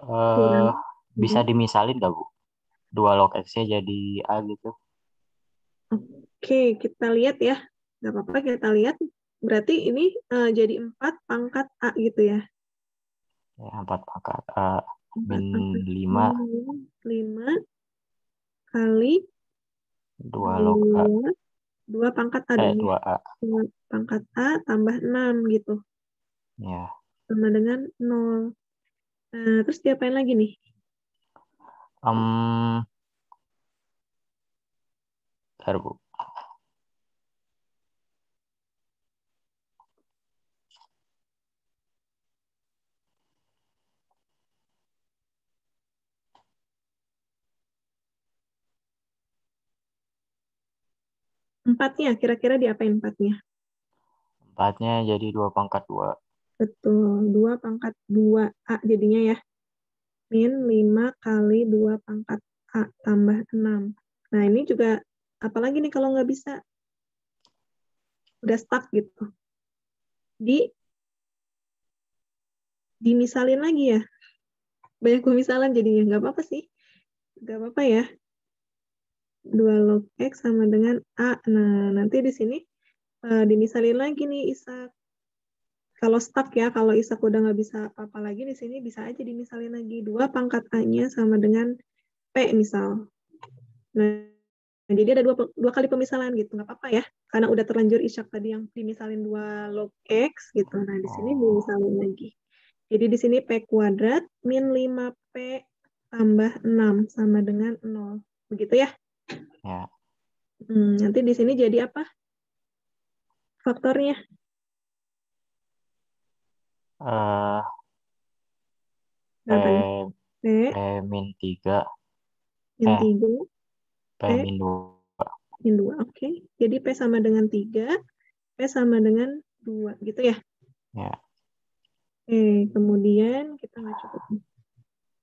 Kurang. bisa dimisalin nggak, Bu? Dua log X-nya jadi A gitu. Oke, kita lihat ya. Nggak apa-apa, kita lihat. Berarti ini eh, jadi 4 pangkat A gitu ya. Ya, empat pangkat A 4 min 5 5 kali dua log A. 2, 2 pangkat A Eh, ya. dua A. 2 pangkat A tambah 6 gitu. Ya. Sama dengan 0. Nah, terus diapain lagi nih? Em, bentar, Bu. Empatnya, kira-kira diapain empatnya? Empatnya jadi dua pangkat dua. Betul, 2 pangkat 2A jadinya ya. Min 5 kali 2 pangkat A tambah 6. Nah, ini juga apalagi nih kalau nggak bisa? Udah stuck gitu. Di dimisalin lagi ya. Banyak pemisalan jadinya. Nggak apa-apa sih. Nggak apa-apa ya. 2 log X sama dengan A. Nah, nanti di sini eh, dimisalin lagi nih Isak. Kalau stuck ya, kalau Isak udah nggak bisa apa-apa lagi di sini bisa aja dimisalin lagi. 2 pangkat A-nya sama dengan P misal. Nah, jadi ada dua, dua kali pemisalan gitu, nggak apa-apa ya. Karena udah terlanjur isyak tadi yang dimisalin dua log X gitu. Nah, di sini dimisalin lagi. Jadi di sini P kuadrat min 5P tambah 6 sama dengan 0. Begitu ya? Ya. Hmm, nanti di sini jadi apa? Faktornya. Eh, P? P P min 3, min eh, 3, P P min 2. min 2. Oke. Jadi P sama dengan 3, P sama dengan 2. Gitu ya? Ya. Oke, kemudian kita nggak cukup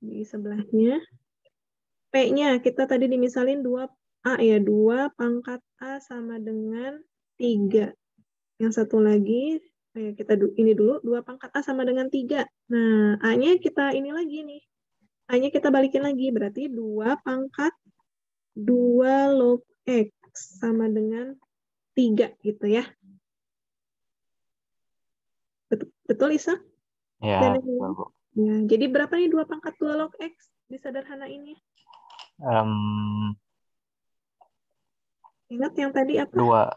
di sebelahnya. P-nya kita tadi dimisalin 2A ya, 2 pangkat A sama dengan 3. Yang satu lagi, eh, kita ini dulu, 2 pangkat A sama dengan 3. Nah, A-nya kita ini lagi nih. A-nya kita balikin lagi, berarti 2 pangkat 2 log X sama dengan 3 gitu ya. Betul, betul Isa? Ya, Dan yang betul, Bu. Ya, jadi berapa nih 2 pangkat 2 log X disederhanainnya? Em, Ingat yang tadi apa? 2.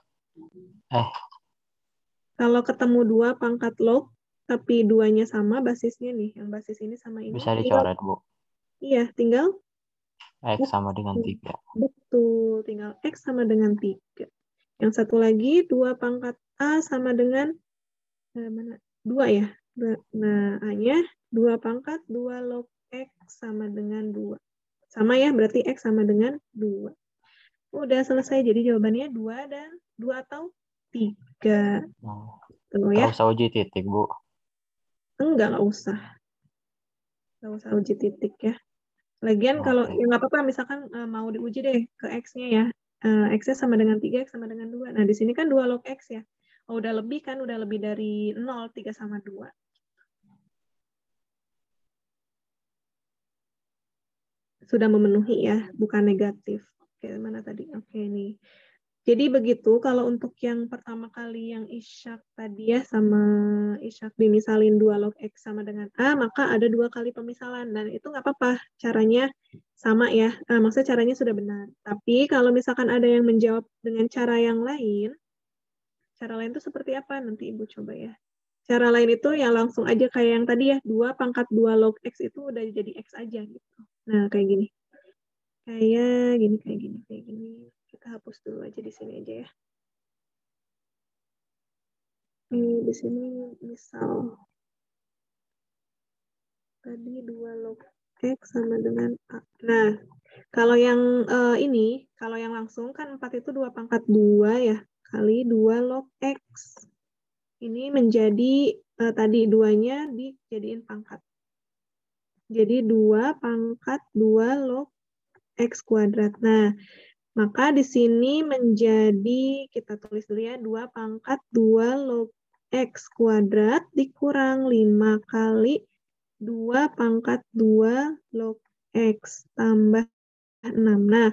Eh, Kalau ketemu 2 pangkat log, tapi duanya sama basisnya nih, yang basis ini sama ini. bisa tinggal, dicoret, Bu. iya, tinggal X sama dengan 3. betul, tinggal X sama dengan 3. Yang satu lagi 2 pangkat A sama dengan eh, mana? 2 ya. Dua- Nah, A-nya 2 pangkat 2 log X sama dengan 2. Sama ya, berarti X sama dengan 2. Udah selesai, jadi jawabannya 2 dan 2 atau 3. Nah, Tuh nggak ya. usah uji titik, Bu. Enggak, nggak usah. Nggak usah uji titik ya. Lagian kalau Oke. ya nggak apa-apa, misalkan eh, mau diuji deh ke X-nya ya. Eh, X-nya sama dengan 3, X sama dengan 2. Nah, di sini kan 2 log X ya. Oh, udah lebih kan, udah lebih dari 0, 3 sama 2. Sudah memenuhi ya, bukan negatif. Oke, mana tadi? Oke, nih. Jadi begitu, kalau untuk yang pertama kali yang isyak tadi ya, sama isyak dimisalin 2 log X sama dengan A, maka ada dua kali pemisalan. Dan itu nggak apa-apa, caranya sama ya. Eh, maksudnya caranya sudah benar. Tapi kalau misalkan ada yang menjawab dengan cara yang lain, cara lain itu seperti apa? Nanti Ibu coba ya. Cara lain itu ya langsung aja kayak yang tadi ya, 2 pangkat 2 log X itu udah jadi X aja gitu. Nah, kayak gini. Kayak gini, kayak gini, kayak gini. Kita hapus dulu aja di sini aja ya. Ini di sini misal tadi 2 log X sama dengan A. Nah, kalau yang eh, ini, kalau yang langsung kan 4 itu 2 pangkat 2 ya, kali 2 log X. Ini menjadi eh, tadi duanya dijadiin pangkat. Jadi 2 pangkat 2 log X kuadrat. Nah, maka di sini menjadi, kita tulis dulu ya, 2 pangkat 2 log X kuadrat dikurang 5 kali 2 pangkat 2 log X tambah 6. Nah,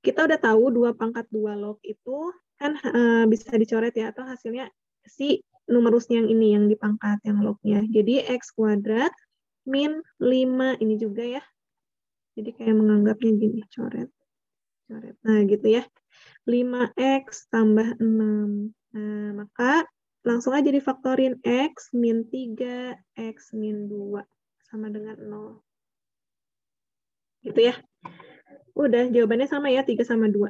kita udah tahu 2 pangkat 2 log itu kan eh, bisa dicoret ya, atau hasilnya si numerusnya yang ini, yang dipangkat, yang lognya. Jadi X kuadrat min 5, ini juga ya. Jadi kayak menganggapnya gini, coret. Coret. Nah, gitu ya. 5X tambah 6. Nah, maka langsung aja difaktorin X min 3, X min 2. Sama dengan 0. Gitu ya. Udah, jawabannya sama ya, 3 sama 2.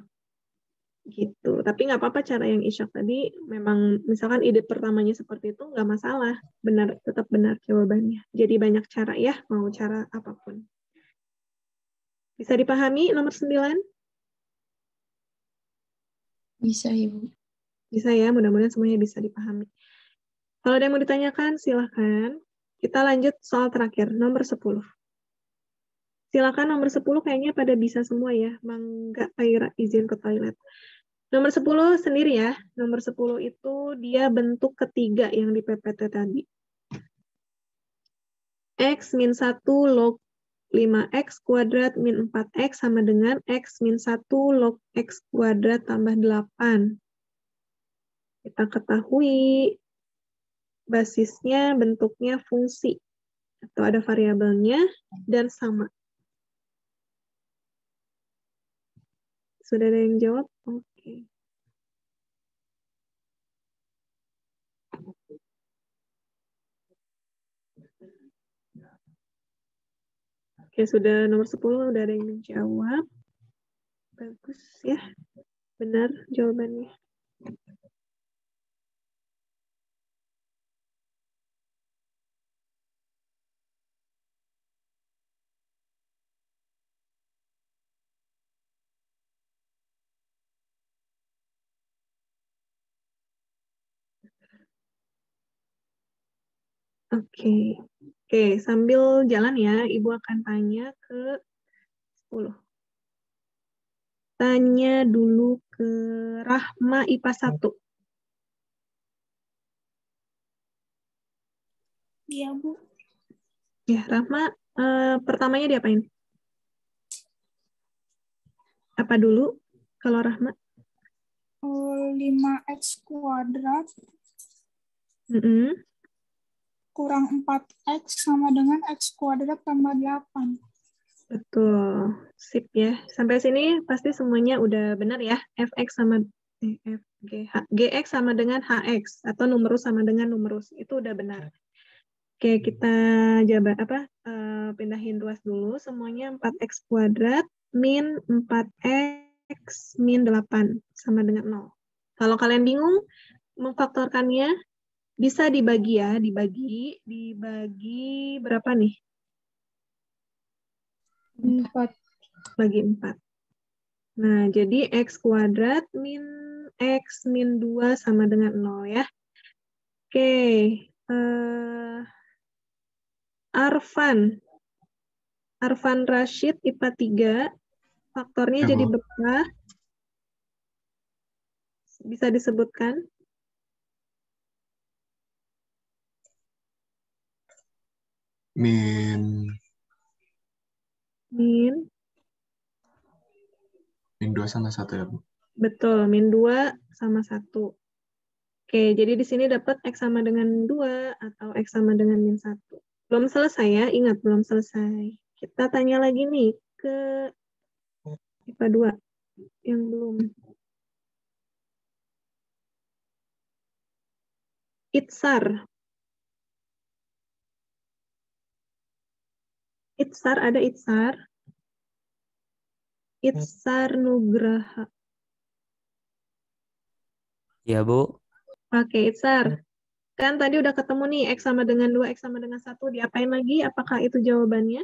Gitu. Tapi nggak apa-apa cara yang isyak tadi, memang misalkan ide pertamanya seperti itu, nggak masalah. Benar, tetap benar jawabannya. Jadi banyak cara ya, mau cara apa pun. Bisa dipahami nomor 9? Bisa, Ibu. Bisa ya, mudah-mudahan semuanya bisa dipahami. Kalau ada yang mau ditanyakan, silahkan. Kita lanjut soal terakhir, nomor 10. Silakan nomor 10 kayaknya pada bisa semua ya. Mangga Paira izin ke toilet. Nomor 10 sendiri ya. Nomor 10 itu dia bentuk ketiga yang di PPT tadi. X min 1 log 5X kuadrat min 4X sama dengan X min 1 log X kuadrat tambah 8. Kita ketahui basisnya bentuknya fungsi atau ada variabelnya dan sama. Sudah ada yang jawab? Oke. Oke, sudah nomor 10 udah ada yang menjawab. Bagus ya. Benar jawabannya. Oke. Oke, sambil jalan ya, Ibu akan tanya ke 10. Tanya dulu ke Rahma IPA 1. Iya, Bu. Ya, Rahma, eh, pertamanya diapain? Apa dulu kalau Rahma? Eh, 5x kuadrat Mm-mm. Kurang 4x sama dengan x kuadrat tambah 8. Betul. Sip ya. Sampai sini pasti semuanya udah benar ya. fx sama eh, f, g, h, gx sama dengan hx atau numerus sama dengan numerus. Itu udah benar. Oke, kita jabat apa? eh, pindahin ruas dulu. Semuanya 4x kuadrat min 4x min 8 sama dengan 0. Kalau kalian bingung memfaktorkannya, bisa dibagi ya, dibagi, dibagi berapa nih? 4. Bagi 4. Nah, jadi X kuadrat min X min 2 sama dengan 0 ya. Oke. eh, Arfan. Arfan Rashid IPA 3. Faktornya Ya, jadi berapa? Bisa disebutkan? Min Min. min 2 sama 1 ya, Bu. Betul, min 2 sama 1. Oke, jadi di sini dapat X sama dengan 2 atau X sama dengan min 1. Belum selesai ya, ingat belum selesai. Kita tanya lagi nih ke IPA 2 yang belum. Itsar. Itsar, ada Itsar. Itsar Nugraha. Ya, Bu. Oke, Itsar. Kan tadi udah ketemu nih, X sama dengan 2, X sama dengan 1. Diapain lagi? Apakah itu jawabannya?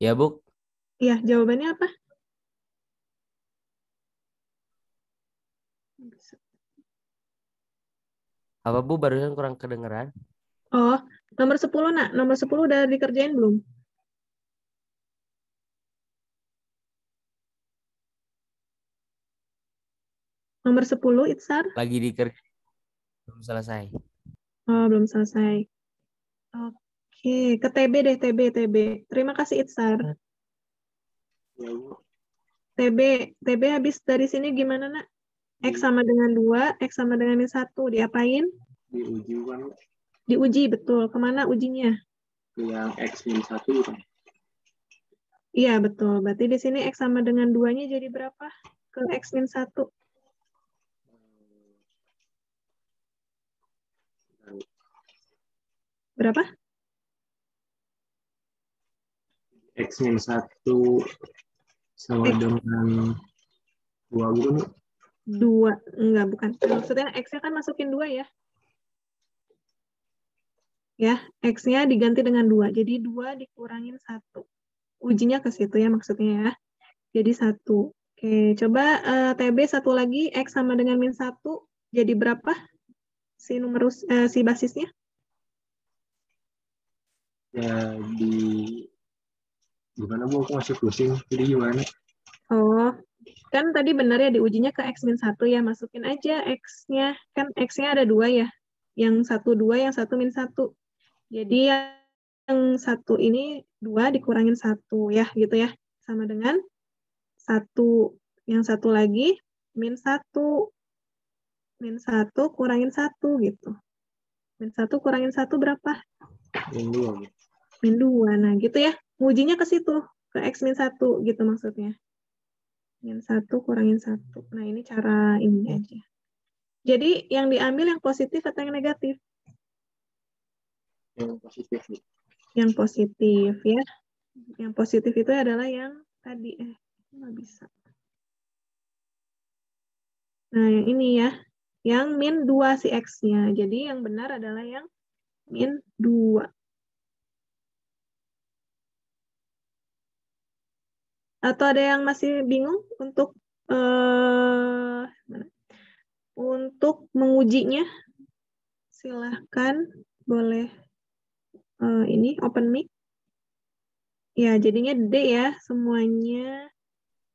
Ya, Bu. Iya, jawabannya apa? Apa, Bu? Barusan kurang kedengeran. Oh, nomor 10, nak. Nomor 10 udah dikerjain belum? Nomor 10, Itsar. Lagi dikerja. Belum selesai. Oh, belum selesai. Oke, ke TB deh, TB, TB. Terima kasih, Itsar. TB, TB habis dari sini gimana, nak? X sama dengan 2, X sama dengan min 1. Diapain? diuji kan Diuji, betul. Ke mana ujinya? ke yang X min 1 gitu. Iya, betul. Berarti di sini X sama dengan 2-nya jadi berapa? Ke X min 1. Berapa? X min 1 sama dengan 2 gitu nih. Dua. Enggak, bukan. Maksudnya X-nya kan masukin 2 ya. Ya, X-nya diganti dengan 2. Jadi 2 dikurangin 1. Ujinya ke situ ya maksudnya ya. Jadi 1. Oke, coba eh, TB satu lagi. X sama dengan min 1. Jadi berapa? Si numerus, eh, si basisnya? Jadi gimana bu? Aku masih pusing. Jadi gimana? Oh, kan tadi benar ya diujinya ke X min 1 ya. Masukin aja X-nya. Kan X-nya ada dua ya. Yang satu dua, yang satu min 1. Jadi yang satu ini dua dikurangin satu ya gitu ya. Sama dengan satu. Yang satu lagi min satu. Min satu kurangin satu gitu. Min 1 kurangin 1 berapa? Min dua. Min 2. Nah, gitu ya. Ngujinya ke situ, ke X min 1 gitu maksudnya. Min 1 kurangin 1. Nah, ini cara ini aja. Jadi yang diambil yang positif atau yang negatif? Yang positif. Yang positif ya. Yang positif itu adalah yang tadi. Eh, nggak bisa. Nah, yang ini ya. Yang min 2 si X-nya. Jadi yang benar adalah yang min 2. Atau ada yang masih bingung untuk mana? untuk mengujinya? Silahkan, boleh eh, ini open mic. Ya, jadinya D ya, semuanya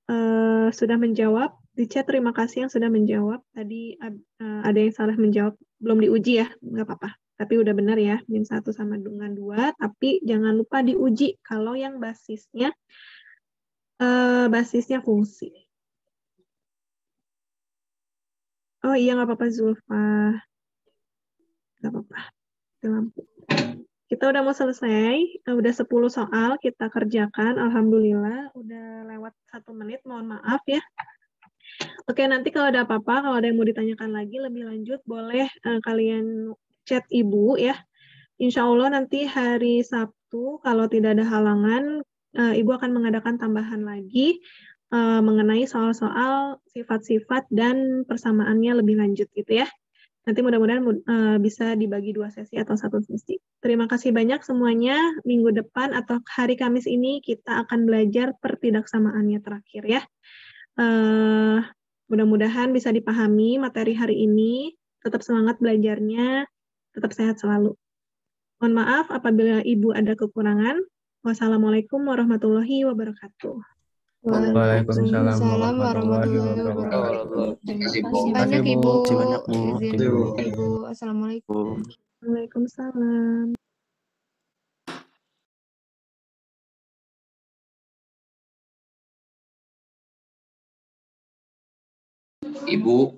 eh, sudah menjawab. Di chat terima kasih yang sudah menjawab. Tadi eh, ada yang salah menjawab, belum diuji ya, nggak apa-apa. Tapi udah benar ya, min 1 sama dengan 2. Tapi jangan lupa diuji kalau yang basisnya eh, basisnya fungsi. Oh iya nggak apa-apa Zulfa. Nggak apa-apa. Lampu. Kita udah mau selesai. Eh, Udah 10 soal kita kerjakan. Alhamdulillah. Udah lewat satu menit. Mohon maaf ya. Oke, nanti kalau ada apa-apa, kalau ada yang mau ditanyakan lagi lebih lanjut, boleh eh, kalian chat ibu ya. Insya Allah nanti hari Sabtu, kalau tidak ada halangan, ibu akan mengadakan tambahan lagi eh, mengenai soal-soal sifat-sifat dan persamaannya lebih lanjut gitu ya. Nanti mudah-mudahan mud- eh, bisa dibagi dua sesi atau satu sesi. Terima kasih banyak semuanya. Minggu depan atau hari Kamis ini kita akan belajar pertidaksamaannya terakhir ya. Eh, mudah-mudahan bisa dipahami materi hari ini. Tetap semangat belajarnya. Tetap sehat selalu. Mohon maaf apabila Ibu ada kekurangan. Wassalamualaikum warahmatullahi wabarakatuh. Waalaikumsalam warahmatullahi wabarakatuh. Terima kasih. Banyak Ibu. Terima kasih banyak. Ibu. Assalamualaikum. Waalaikumsalam. Ibu,